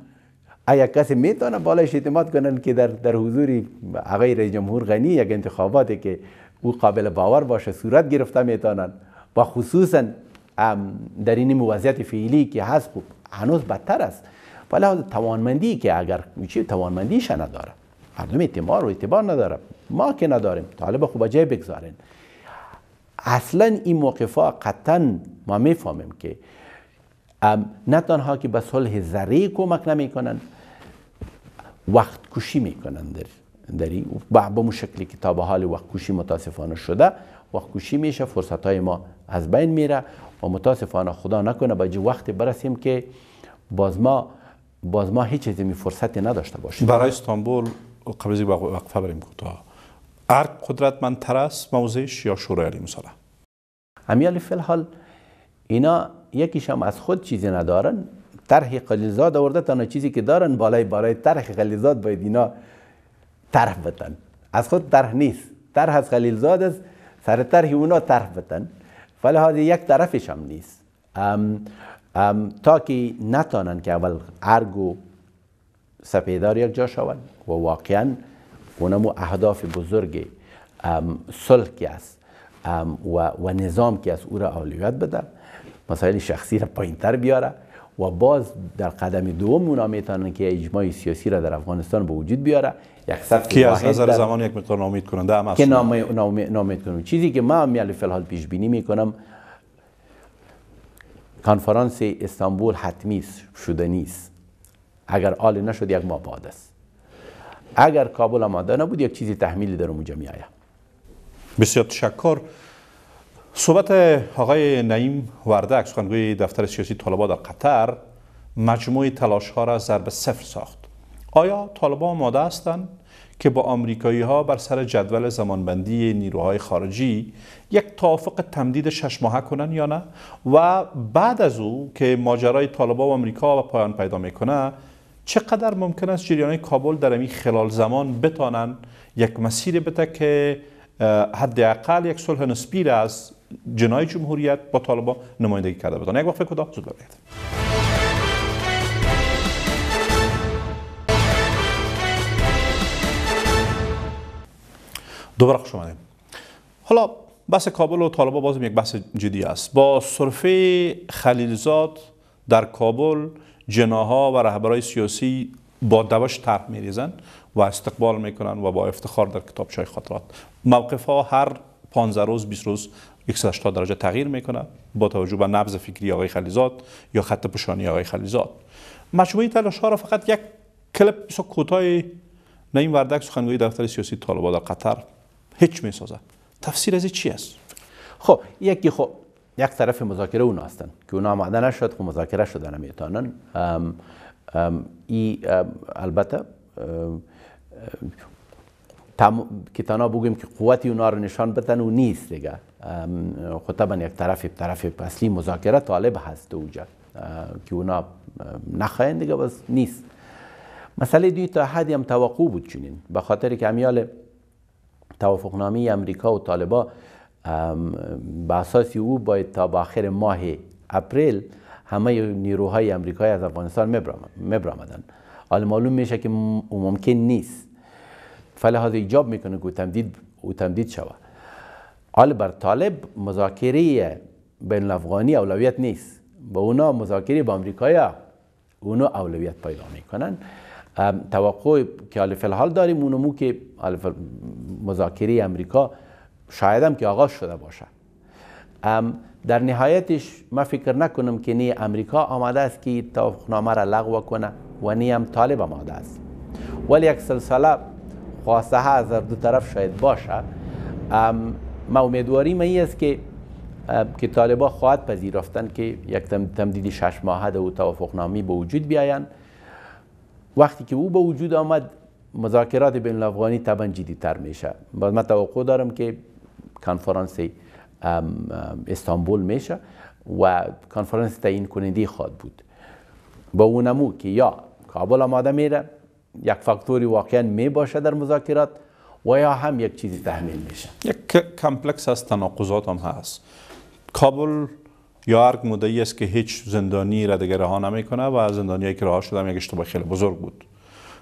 ایا کسی می‌تونه بالایش اعتماد کنن که در در حضور آقای رئیس جمهور غنی یک انتخاباتی که او قابل باور باشه صورت گرفته می‌تونن. و خصوصا در این وضعیت فعلی که هست خوب هنوز بدتر است. ولی توانمندی که اگر میشه توانمندیش نداره. مردم اعتبار و اعتبار نداره ما که نداریم. طالب خوب جای بگذارین. اصلا این موقف ها قطعا ما می‌فهمیم که نه تنها که به صلح ذره کمک نمی‌کنن وقت کشی می‌کنن در با به شکلی که تا به حال وقت کشی متاسفانه شده وقت کشی میشه فرصت های ما از بین میره و متاسفانه خدا نکنه به وقتی برسیم که باز ما باز ما هیچ چیزی فرصتی نداشته باشیم. برای استانبول قبل از وقفه بریم کوتاه ارگ قدرتمندتر است موضعش یا شورای علی مسلح امیال فی الحال اینا یکیش هم از خود چیزی ندارن. طرح قلیزاد آورده تنها چیزی که دارن بالای بالای طرح قلیزاد باید اینا طرح بتن. از خود طرح نیست. طرح از خلیلزاد است سر طرح اونا طرح بتن. ولی یک طرفش هم نیست. ام ام تا که نتانن که اول ارگو سپیدار یک جا شود و واقعا اونمو اهداف بزرگ صلح که است و, و نظام که است او را اولویت بده. مسائل شخصی را پایین تر بیاره و باز در قدم دوم اونا می‌تونن که اجماع سیاسی را در افغانستان به وجود بیاره. یک صف کی از نظر زمان یک مقدار نامید کننده هم که نامید کنم. چیزی که ما میال فی الحال پیش بینی می‌کنم کنفرانس استانبول حتمی شده نیست. اگر آل نشد یک ماه بعد است. اگر کابل آماده نبود یک چیزی تحمیلی در اونجا می بسیار تشکر. صحبت آقای نعیم وردک سخنگوی دفتر سیاسی طالبان در قطر مجموع تلاش ها را ضرب صفر ساخت. آیا طالبان آماده هستند که با آمریکایی ها بر سر جدول زمانبندی نیروهای خارجی یک توافق تمدید شش ماهه کنن یا نه؟ و بعد از او که ماجرای طالبان و آمریکا و پایان پیدا می‌کنه چقدر ممکن است جریان کابل در این خلال زمان بتانن یک مسیر بده که حداقل یک صلح نسبی از جنای جمهوریت با طالبان نمایندگی کرده بتانه. یک وقت فکر زود برگردیم. دوباره خوش آمدیم حالا بحث کابل و طالبان بازم یک بحث جدی است. با صرفه خلیلزاد در کابل جناها و رهبرای سیاسی با دوش طرح میریزن و استقبال می‌کنن و با افتخار در کتابچه خاطرات. موقف ها هر 15 روز 20 روز 180 درجه تغییر می‌کنه با توجه به نبض فکری آقای خلیزاد یا خط پشانی آقای خلیزاد. مجموعه تلاش ها را فقط یک کلپ بسیار کوتاه نیم وردک سخنگوی دفتر سیاسی طالبان در قطر هیچ می‌سازه تفسیر از چی است؟ خب یکی خب یک طرف مذاکره اونا هستن که اونا آماده نشد خب مذاکره شده نمی‌تونن ای البته. که تنها بگیم که قوتی اونا رو نشان بدن و نیست دیگه خود طبعا یک طرف طرف اصلی مذاکره طالب هست اوجا که اونا نخواهند دیگه بس نیست مسئله دوی تا حدی هم توقع بود چنین به خاطر که امیال توافقنامه امریکا و طالبا به اساس او باید تا به آخر ماه اپریل همه نیروهای امریکایی از افغانستان مبرامدن. حالا معلوم میشه که ممکن نیست. فلحاظ ایجاب می‌کنه که تمدید او تمدید شوه. حال بر طالب مذاکره بین الافغانی اولویت نیست. با اونا مذاکره با امریکایی اونا اولویت پیدا می‌کنن. توقع که حال فلحال داریم اونمو که مذاکره امریکا شاید هم که آغاز شده باشه در نهایتش ما فکر نکنم که نی امریکا آماده است که توافقنامه را لغو کنه و نی هم طالب آماده است. ولی یک سلسله خواسته ها از دو طرف شاید باشه. ما امیدواری ما است که که طالبا خواهد پذیرفتن که یک تمدید شش ماهه و توافقنامه به وجود بیاین وقتی که او به وجود آمد مذاکرات بین الافغانی طبعا جدی تر میشه. باز من توقع دارم که کنفرانس استانبول میشه و کنفرانس تعیین کننده خواد بود. با اونمو که یا کابل آماده میره یک فاکتوری واقعا می باشه در مذاکرات و یا هم یک چیزی تحمیل میشه. یک کمپلکس از تناقضات هم هست. کابل یا ارگ مدعی است که هیچ زندانی را دیگه رها نمی‌کنه و زندانیایی که رها شدن یک اشتباه خیلی بزرگ بود.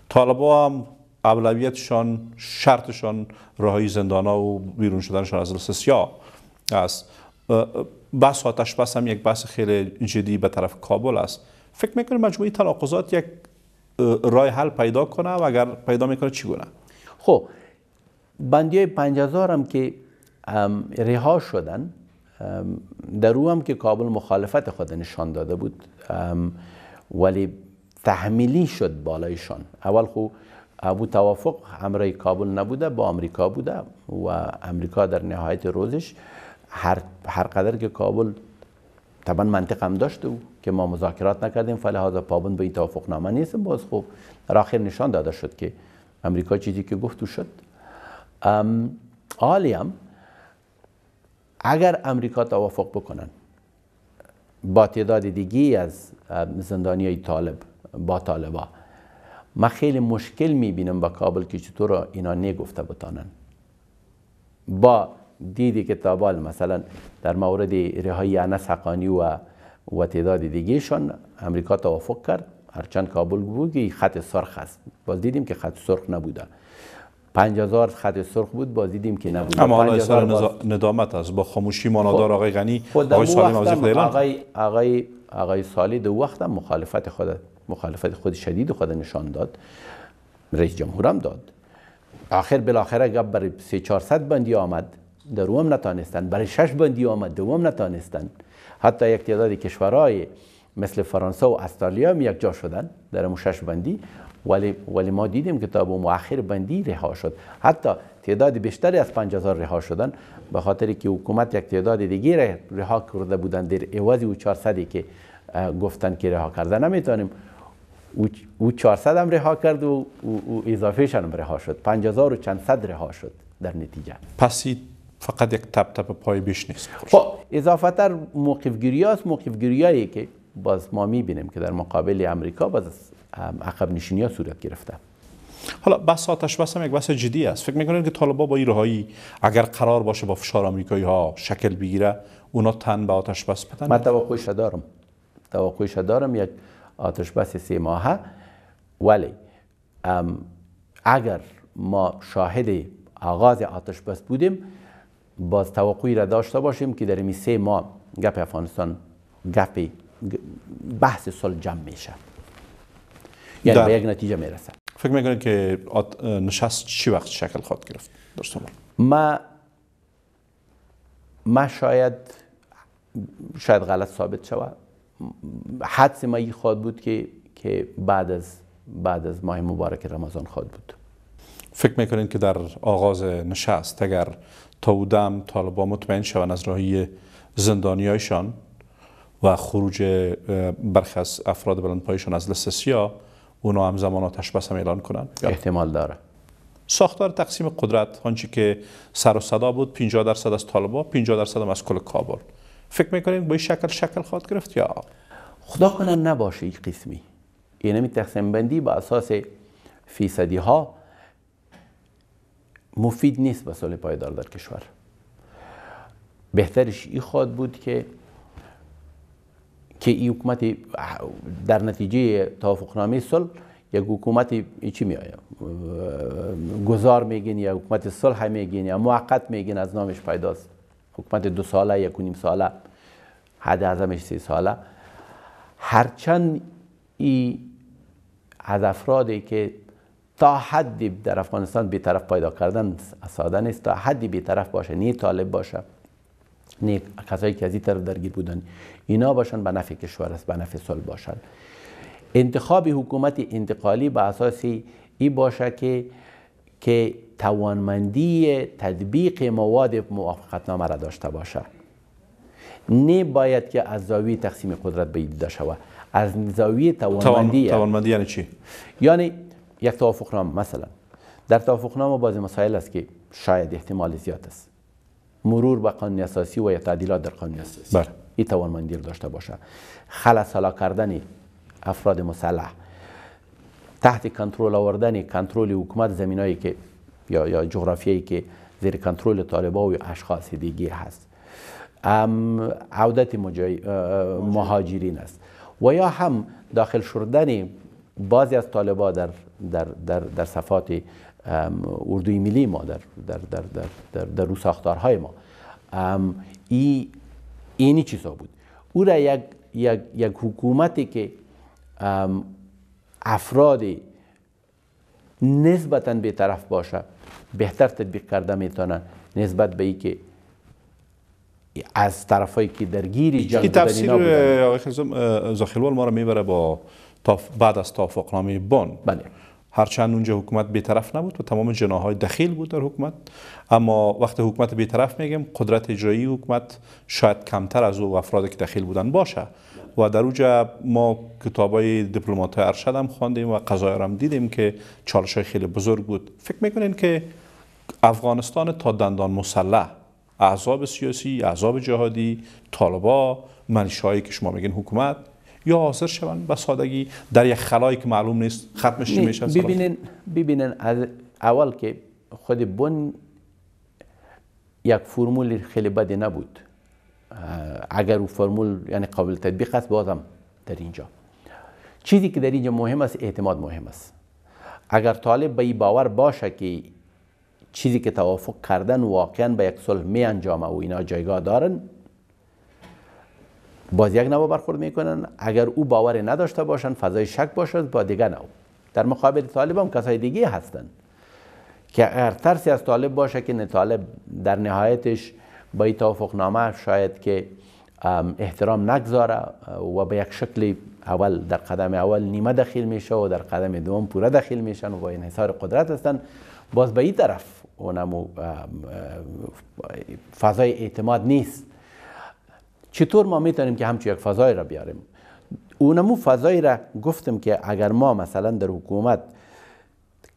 طالبا هم اولویتشان شرطشان رهایی زندانا و بیرون شدنشان از لست سیاه است. بحث آتش بس هم یک بحث خیلی جدی به طرف کابل است. فکر می‌کنید مجموعی تناقضات یک رای حل پیدا کنه و اگر پیدا می‌کنه چی گونه؟ خب بندی های پنج هم که رها شدن در هم که کابل مخالفت خود نشان داده بود ولی تحمیلی شد بالایشان. اول خو ابو توافق همراه کابل نبوده با امریکا بوده و امریکا در نهایت روزش هر, هر قدر که کابل طبعا منطق هم داشته که ما مذاکرات نکردیم فلحاظ پابند به این توافق نامه نیستم باز خب در آخر نشان داده شد که امریکا چیزی که گفت شد. هم. اگر امریکا توافق بکنن با تعداد دیگی از زندانی های طالب با طالبا ما خیلی مشکل می‌بینم با کابل که چطور اینا نگفته بتانن. با دیدی که تابال مثلا در مورد رهایی انس حقانی و و تعداد دیگهشان امریکا توافق کرد. هرچند کابل بود که خط سرخ است. باز دیدیم که خط سرخ نبوده. پنج هزار خط سرخ بود باز دیدیم که نبود اما حالا اصلا باز... ندامت است. با خاموشی مانادار خب. آقای غنی آقای سالی آقای آقای آقای سالی دو وقت مخالفت خود مخالفت خود شدید خود نشان داد. رئیس جمهور هم داد. آخر بالاخره گپ برای 3 400 بندی آمد. در هم نتانستند برای شش بندی آمد. دوم نتانستند حتی یک تعداد کشورهای مثل فرانسه و استرالیا هم یک جا شدن. در امو شش بندی. ولی, ولی ما دیدیم که تا به مؤخر بندی رها شد. حتی تعداد بیشتری از 5000 رها شدن. به خاطر که حکومت یک تعداد دیگه رها کرده بودن. در عوض او 400 که گفتن که رها کرده نمی‌تونیم او 400 هم رها کرد و اضافه هم رها شد. 5000 و چند صد رها شد در نتیجه. پس فقط یک تپ تپ پای بیش نیست. خب اضافه تر موقف گیری هست موقف گیری که باز ما می‌بینیم که در مقابل امریکا باز عقب نشینی ها صورت گرفته. حالا بس آتش بس هم یک بحث جدی است. فکر می‌کنید که طالبا با این اگر قرار باشه با فشار آمریکایی ها شکل بگیره اونا تن به آتش بس بدن؟ من توقعش دارم توقعش دارم یک آتش بس سه ماهه ولی اگر ما شاهد آغاز آتش بس بودیم باز توقعی را داشته باشیم که در این سه ماه گپ افغانستان گپ بحث صلح جمع میشه. یعنی به یک نتیجه می‌رسه فکر می‌کنید که نشست چی وقت شکل خواهد گرفت؟ درست ما ما شاید شاید غلط ثابت شود. حدس ما خواهد بود که که بعد از بعد از ماه مبارک رمضان خواهد بود. فکر می‌کنید که در آغاز نشست اگر تا دم طالبا مطمئن شوند از راهی زندانیایشان و خروج برخی از افراد بلندپایشان از لست سیاه اونا هم زمان آتش بس هم اعلان کنن احتمال داره. ساختار تقسیم قدرت آنچه که سر و صدا بود 50 درصد از طالبا 50 درصد هم از کل کابل. فکر می‌کنید با این شکل شکل خواهد گرفت یا؟ خدا کنه نباشه یک قسمی. اینمی تقسیم بندی با اساس فیصدی ها مفید نیست به سال پایدار در کشور. بهترش ای خواد بود که که این حکومت در نتیجه توافقنامه صلح یک حکومت چی می گذار میگین یا حکومت صلح میگین یا موقت میگین از نامش پیداست حکومت دو ساله یک و نیم ساله. حد اعظمش سی ساله. هرچند ای از افرادی که تا حدی در افغانستان بیطرف پیدا کردن ساده نیست تا حدی بیطرف باشه نی طالب باشه نی کسایی که از این طرف درگیر بودن اینا باشن به نفع کشور است به نفع صلح باشن. انتخاب حکومت انتقالی به اساس ای باشه که که توانمندی تطبیق مواد موافقتنامه را داشته باشه. نه باید که از زاویه تقسیم قدرت به دیده شود از زاویه توانمندی توانمندی یعنی چی؟ یعنی یک توافقنامه مثلا. در توافقنامه بعضی مسائل است که شاید احتمال زیاد است. مرور به قانون اساسی و یا تعدیلات در قانون اساسی. بله. این توانمندی رو داشته باشه. خلاص کردن افراد مسلح تحت کنترل آوردن کنترل حکومت زمینایی که یا یا جغرافیایی که زیر کنترل طالبا و اشخاص دیگه هست. عودت مهاجرین است. و یا هم داخل شدن بعضی از طالبا در در در در صفات اردوی ملی ما در در در در در, در رو ساختارهای ما. ای اینی چیزا بود. او را یک یک یک حکومتی که افرادی نسبتا به طرف باشه بهتر تطبیق کرده می‌تونن نسبت به ای که از طرفایی که درگیری جنگ بودن تفسیر آقای زاخلوال ما رو می‌بره با بعد از توافقنامه بون بله. هرچند اونجا حکومت بیطرف نبود و تمام جناهای دخیل بود در حکومت. اما وقتی حکومت بیطرف میگیم قدرت اجرایی حکومت شاید کمتر از او افرادی که دخیل بودن باشه. و در اوجا ما کتابای دیپلمات ارشد هم خواندیم و قضایه هم دیدیم که چالش خیلی بزرگ بود. فکر می‌کنین که افغانستان تا دندان مسلح اعضاب سیاسی اعضاب جهادی طالبا منشایی که شما میگین حکومت یا حاضر شوند به سادگی در یک خلایی که معلوم نیست ختمش میشه ببینین ببینین از اول که خود بن یک فرمول خیلی بدی نبود. اگر او فرمول یعنی قابل تطبیق است بازم در اینجا. چیزی که در اینجا مهم است اعتماد مهم است. اگر طالب به این باور باشه که چیزی که توافق کردن واقعا به یک صلح می انجامه و اینا جایگاه دارن باز یک نوع برخورد می‌کنن اگر او باور نداشته باشن فضای شک باشد با دیگه نوع. در مقابل طالب هم کسای دیگه هستن که اگر ترسی از طالب باشه که طالب در نهایتش با این توافق نامه شاید که احترام نگذاره و به یک شکل اول در قدم اول نیمه دخیل میشه و در قدم دوم پوره دخیل میشن و با انحصار قدرت هستن. باز به این طرف اونمو فضای اعتماد نیست. چطور ما می‌تونیم که همچون یک فضای را بیاریم؟ اونمو فضایی را گفتم که اگر ما مثلا در حکومت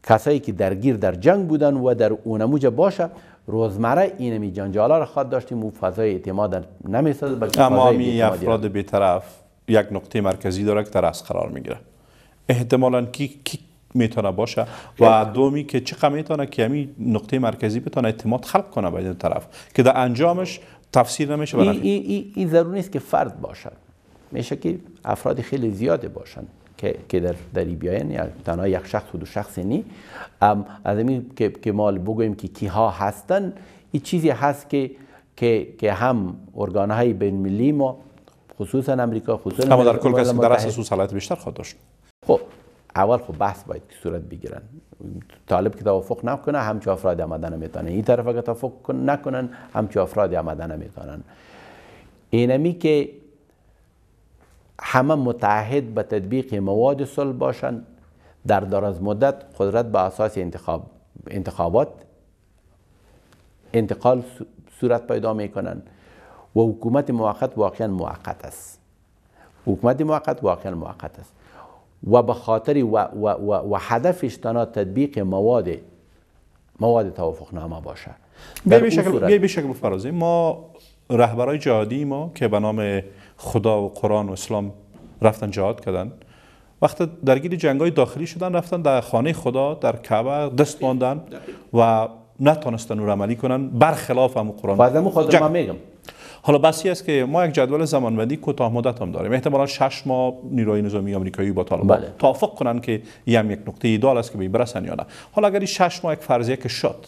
کسایی که درگیر در جنگ بودن و در اونموجا باشه روزمره اینمی جنجالا را خواد داشتیم و فضای اعتماد نمی‌سازد بلکه فضای افراد بیطرف یک نقطه مرکزی داره که ترس قرار می‌گیره. احتمالا کی, کی می‌تونه باشه و دومی که چقدر می‌تونه که همین نقطه مرکزی بتونه اعتماد خلق کنه به این طرف که در انجامش تفسیر نمیشه این ای, ای, ضرور نیست که فرد باشد میشه که افراد خیلی زیاده باشن که که در در بیاین یا تنها یک شخص و دو شخص نی. از این که که مال بگوییم که کیها هستن این چیزی هست که که که هم ارگان های بین ملی ما خصوصا امریکا خصوصا اما در کل کسی در اساس بیشتر خواهد داشت. خب اول خب بحث باید که صورت بگیرن. طالب که توافق نکنه همچه افراد آمدن نمی‌تونن این طرف اگه توافق نکنن همچه افراد آمدن نمی‌تونن اینمی که همه متحد به تطبیق مواد صلح باشن در دراز مدت قدرت به اساس انتخاب انتخابات انتقال صورت پیدا می‌کنن. و حکومت موقت واقعا موقت است. حکومت موقت واقعا موقت است. و به خاطر و, و, و, و هدفش تنها تطبیق مواد مواد توافق نامه باشه به به شکل شکل ما رهبرای جهادی ما که به نام خدا و قرآن و اسلام رفتن جهاد کردن وقتی درگیر جنگ های داخلی شدن رفتن در خانه خدا در کعبه دست ماندن و نتونستن رو عملی کنن برخلاف هم قرآن. بعد خود ما میگم. حالا بسی است که ما یک جدول زمانبندی کوتاه مدت هم داریم. احتمالا شش ماه نیروی نظامی آمریکایی با طالبان بله. توافق کنن که یم یک نقطه ایدال است که به برسن یا نه. حالا اگر شش ماه یک فرضیه که شد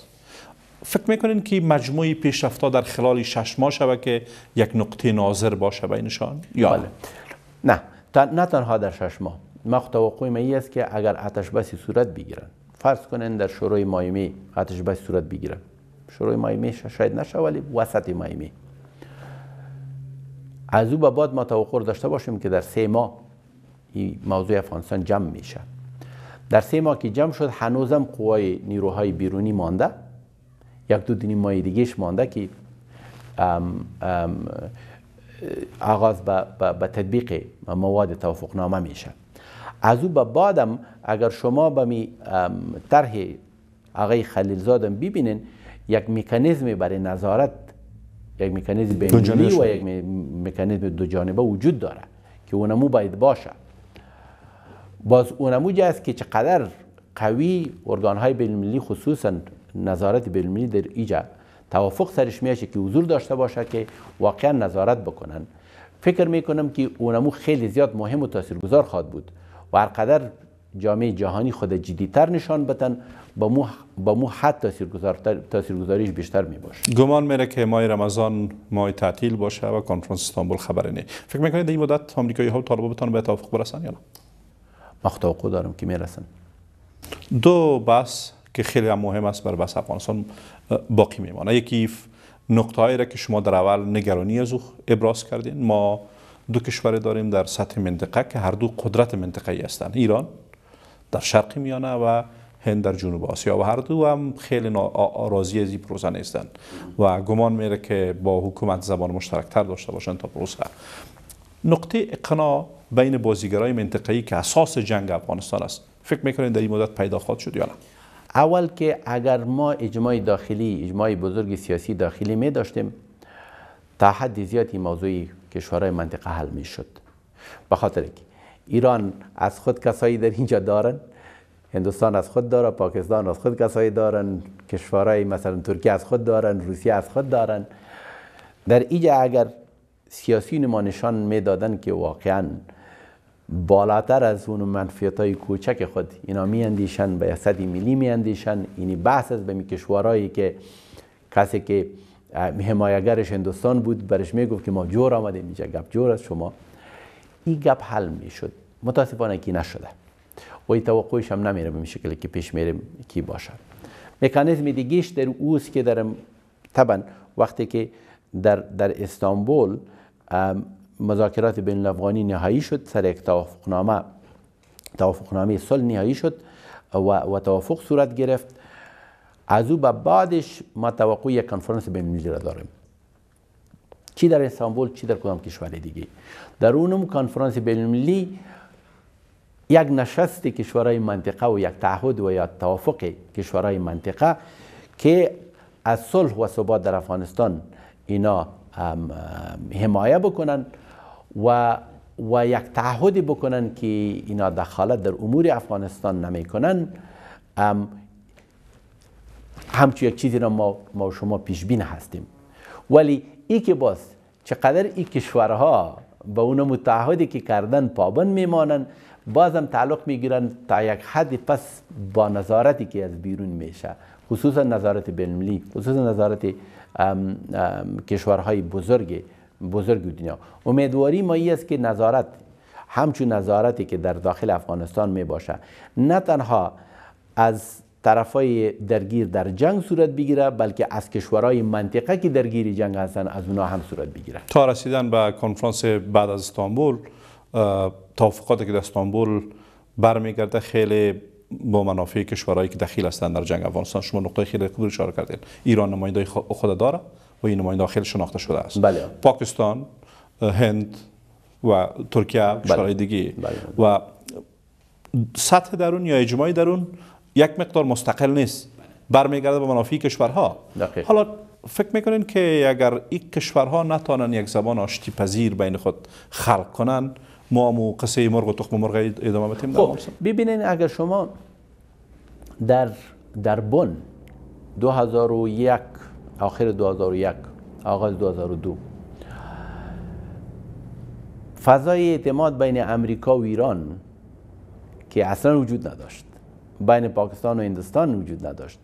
فکر می‌کنین که مجموعی پیشرفتها در خلال شش ماه شود که یک نقطه ناظر باشه بینشان یا بله. نه نه تنها در شش ماه. ما توقع ما است که اگر آتش بسی صورت بگیرن فرض کنن در شروع مایمی آتش بسی صورت بگیرن. شروع مایمی شاید نشه ولی وسط مایمی. از او به بعد ما توقع داشته باشیم که در سه ماه این موضوع افغانستان جمع میشه. در سه ماه که جمع شد هنوزم قوای نیروهای بیرونی مانده. یک دو دنی ماه دیگهش مانده که ام ام آغاز به تطبیق مواد توافقنامه میشه. از او به بعدم اگر شما به می طرح آقای خلیلزادم ببینین یک مکانیزم برای نظارت یک مکانیزم بین‌المللی و یک مکانیزم دو جانبه وجود داره که اونمو باید باشه. باز اونمو است که چقدر قوی ارگان های بین‌المللی خصوصا نظارت بین‌المللی در ایجا توافق سرش میشه که حضور داشته باشه که واقعا نظارت بکنن. فکر می‌کنم که اونمو خیلی زیاد مهم و تاثیرگذار خواهد بود و هر قدر جامعه جهانی خود جدیتر نشان بدن با مو با مو حد تاثیرگذاریش بیشتر می باشه گمان میره که ماه رمضان ماه تعطیل باشه و کنفرانس استانبول خبر نه فکر می‌کنید در این مدت آمریکایی ها و طالبان بتونن به توافق برسن یا نه؟ ما توقع دارم که می‌رسن. دو بحث که خیلی هم مهم است برای بحث افغانستان باقی میمانه. یکی نقطه هایی را که شما در اول نگرانی از او ابراز کردین. ما دو کشور داریم در سطح منطقه که هر دو قدرت منطقه‌ای هستند ایران در شرق میانه و هند در جنوب آسیا. و هر دو هم خیلی راضی از این پروسه نیستن. و گمان میره که با حکومت زبان مشترکتر داشته باشن تا پروسه نقطه اقنا بین بازیگرای منطقه‌ای که اساس جنگ افغانستان است. فکر می‌کنید در این مدت پیدا خواهد شد یا نه؟ اول که اگر ما اجماع داخلی اجماع بزرگ سیاسی داخلی می داشتیم تا حد زیادی موضوع کشورهای منطقه حل می شد به خاطر ایران از خود کسایی در اینجا دارن؟ هندوستان از خود داره پاکستان از خود کسایی دارن کشورهای مثلا ترکیه از خود دارن روسیه از خود دارن. در اینجا اگر سیاسی ما نشان می‌دادن که واقعا بالاتر از اون منفیت های کوچک خود اینا می اندیشن به صدی ملی می اندیشن اینی بحث از به می کشورهایی که کسی که حمایگرش هندوستان بود برش می‌گفت که ما جور آمدیم اینجا گپ جور است شما. این گپ حل می‌شد متاسفانه کی نشده. و این توقعش هم نمیره به شکلی که پیش میره کی باشه. مکانیزم دیگهش در اوست که در طبعا وقتی که در, در استانبول مذاکرات بین الافغانی نهایی شد سر یک توافقنامه توافقنامه صلح نهایی شد و, و توافق صورت گرفت. از او بعدش ما توقع یک کنفرانس بین المللی را داریم. چی در استانبول چی در کدام کشور دیگه. در اونم کنفرانس بین المللی یک نشست کشورهای منطقه و یک تعهد و یا توافق کشورهای منطقه که از صلح و ثبات در افغانستان اینا حمایه بکنن و و یک تعهدی بکنن که اینا دخالت در امور افغانستان نمی‌کنن. همچون یک چیزی را ما, ما شما پیش بین هستیم. ولی ای که باز چقدر این کشورها به اون متعهدی که کردن پابند میمانند بازم تعلق می‌گیرن تا یک حدی پس با نظارتی که از بیرون میشه خصوصا نظارت بین‌المللی خصوصا نظارت کشورهای بزرگ بزرگ دنیا. امیدواری ما است که نظارت همچون نظارتی که در داخل افغانستان می باشه نه تنها از طرفای درگیر در جنگ صورت بگیره بلکه از کشورهای منطقه که درگیر جنگ هستن از اونا هم صورت بگیره تا رسیدن به کنفرانس بعد از استانبول توافقاتی که در استانبول برمیگرده خیلی با منافع کشورهایی که دخیل هستند در جنگ افغانستان شما نقطه خیلی خوب اشاره کردین ایران نماینده خود داره و این نماینده خیلی شناخته شده است بله. پاکستان هند و ترکیه بله. کشورهای دیگه بله. و سطح درون یا اجماعی درون یک مقدار مستقل نیست. برمیگرده به منافع کشورها. دقیق. حالا فکر می‌کنین که اگر این کشورها نتانن یک زبان آشتی پذیر بین خود خلق کنن ما مو قصه مرغ و تخم مرغ ادامه بدیم؟ خب ببینین اگر شما در در بن 2001 آخر 2001 آغاز 2002 فضای اعتماد بین امریکا و ایران که اصلا وجود نداشت. بین پاکستان و هندوستان وجود نداشت.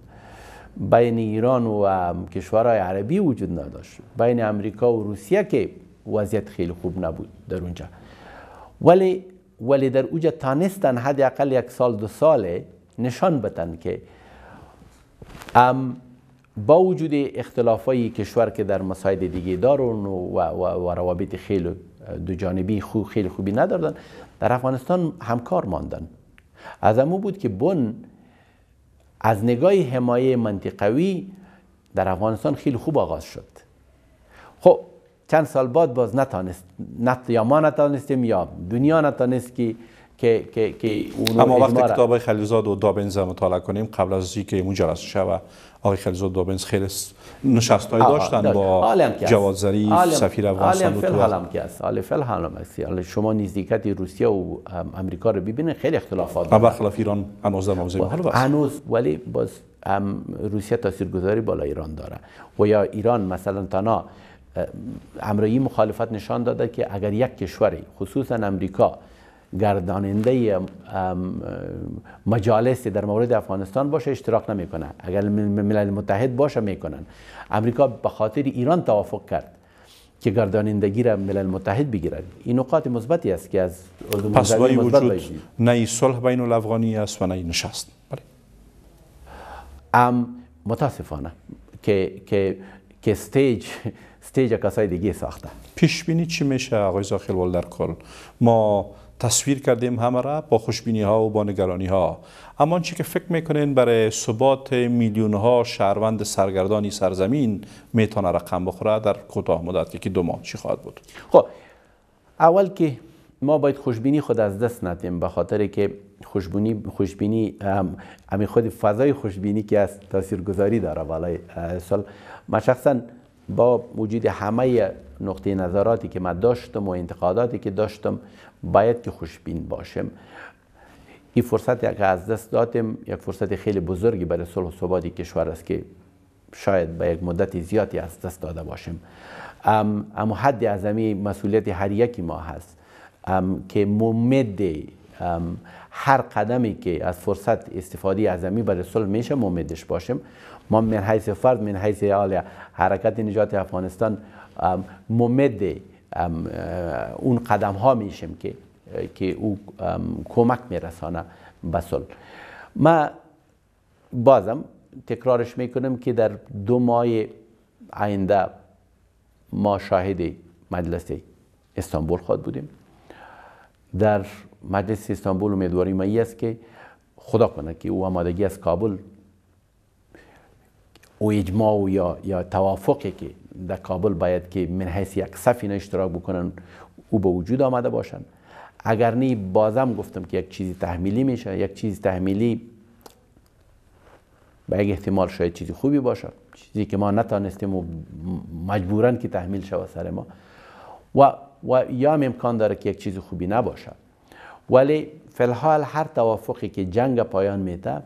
بین ایران و کشورهای عربی وجود نداشت. بین امریکا و روسیه که وضعیت خیلی خوب نبود در اونجا. ولی ولی در اونجا تانستن حداقل یک سال دو ساله نشان بدن که ام با وجود اختلافای کشور که در مسائل دیگه دارن و, و, و روابط خیلی دو جانبی خو خیلی خوبی نداردن در افغانستان همکار ماندن. از امو بود که بن از نگاه حمایه منطقوی در افغانستان خیلی خوب آغاز شد. خب چند سال بعد باز نتانست نت یا ما نتانستیم یا دنیا نتانست که که که که اما وقتی کتاب خلیزاد و دابنز مطالعه کنیم قبل از اینکه اون جلسه شوه آقای خلیزاد دابنز خیلی نشستایی داشتن با جوادزری سفیر افغانستان و تو هم که است حال فعل هم است. شما نزدیکت روسیه و امریکا رو ببینید خیلی اختلافات داره. برخلاف ایران هنوز در هنوز ولی باز روسیه تاثیرگذاری بالا ایران داره. و یا ایران مثلا تنها امروی مخالفت نشان داده که اگر یک کشوری خصوصا امریکا گرداننده مجالس در مورد افغانستان باشه اشتراک نمی‌کنه. اگر ملل متحد باشه می‌کنن. امریکا به خاطر ایران توافق کرد که گردانندگی را ملل متحد بگیرد. این نقاط مثبتی است که از پس وجود نه صلح بین الافغانی است و نه نشست. بله. ام متاسفانه که که که stage stage کسای دیگه ساخته پیش بینی چی میشه آقای زاخیل در کل ما تصویر کردیم همه را با خوشبینی ها و با نگرانی ها اما چی که فکر می‌کنین برای ثبات میلیون ها شهروند سرگردانی سرزمین می‌تونه رقم بخوره در کوتاه مدت که دو ماه چی خواهد بود؟ خب اول که ما باید خوشبینی خود از دست ندیم به خاطر که خوشبینی خوشبینی امی خود فضای خوشبینی که از تاثیرگذاری داره بالای سال. ما شخصا با وجود همه نقطه نظراتی که من داشتم و انتقاداتی که داشتم باید که خوشبین باشم. این فرصت که از دست دادیم یک فرصت خیلی بزرگی برای صلح و ثبات کشور است که شاید به یک مدت زیادی از دست داده باشیم اما حد اعظمی مسئولیت هر یکی ما هست. که ممد هر قدمی که از فرصت استفاده اعظمی برای صلح میشه ممدش باشیم ما من حیث فرد من حیث حرکت نجات افغانستان ممد اون قدم ها میشیم که که او کمک میرسانه به صلح. ما بازم تکرارش می‌کنم که در دو ماه آینده ما شاهد مجلس استانبول خواهد بودیم. در مجلس استانبول امیدواری ما است که خدا کنه که او آمادگی از کابل او اجماع و یا, یا توافقی که در کابل باید که من حیث یک سفینه اشتراک بکنن او به وجود آمده باشن. اگر نی بازم گفتم که یک چیزی تحمیلی میشه یک چیز تحمیلی به یک احتمال شاید چیزی خوبی باشه. چیزی که ما نتانستیم و مجبورن که تحمیل شود سر ما. و, و یا امکان داره که یک چیز خوبی نباشه. ولی فلحال هر توافقی که جنگ پایان میده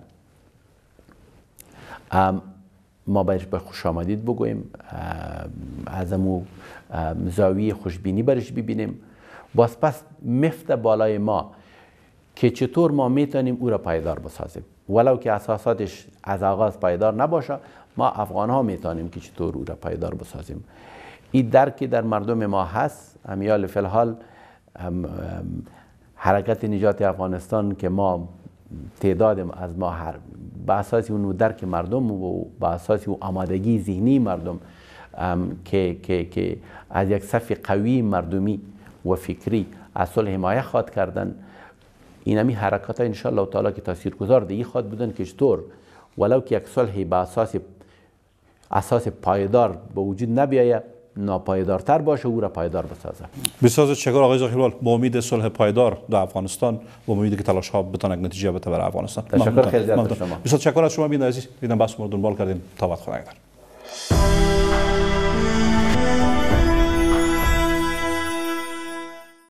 ما برش به خوش آمدید بگویم از امو زاویه خوشبینی برش ببینیم. باز پس مفت بالای ما که چطور ما می‌تونیم او را پایدار بسازیم. ولو که اساساتش از آغاز پایدار نباشه ما افغان ها می‌تونیم که چطور او را پایدار بسازیم. این درکی در مردم ما هست. امیال فلحال حرکت نجات افغانستان که ما تعداد از ما هر به اساس اون درک مردم و به اساس اون آمادگی ذهنی مردم که, که, که از یک صف قوی مردمی و فکری از صلح حمایه خواد کردن این همی حرکات ها انشاءالله تعالی که تاثیر گذار دیگه خواد بودن که چطور؟ ولو که یک صلح به اساس اساس پایدار به وجود نبیایه ناپایدارتر باشه او را پایدار بسازه. بسیار تشکر آقای زاخیروال با امید صلح پایدار در افغانستان با امید که تلاش ها بتونه نتیجه بده برای افغانستان. تشکر خیلی زیاد شما. بسیار تشکر از شما بین عزیز دیدم بس دنبال کردیم. تا وقت خدا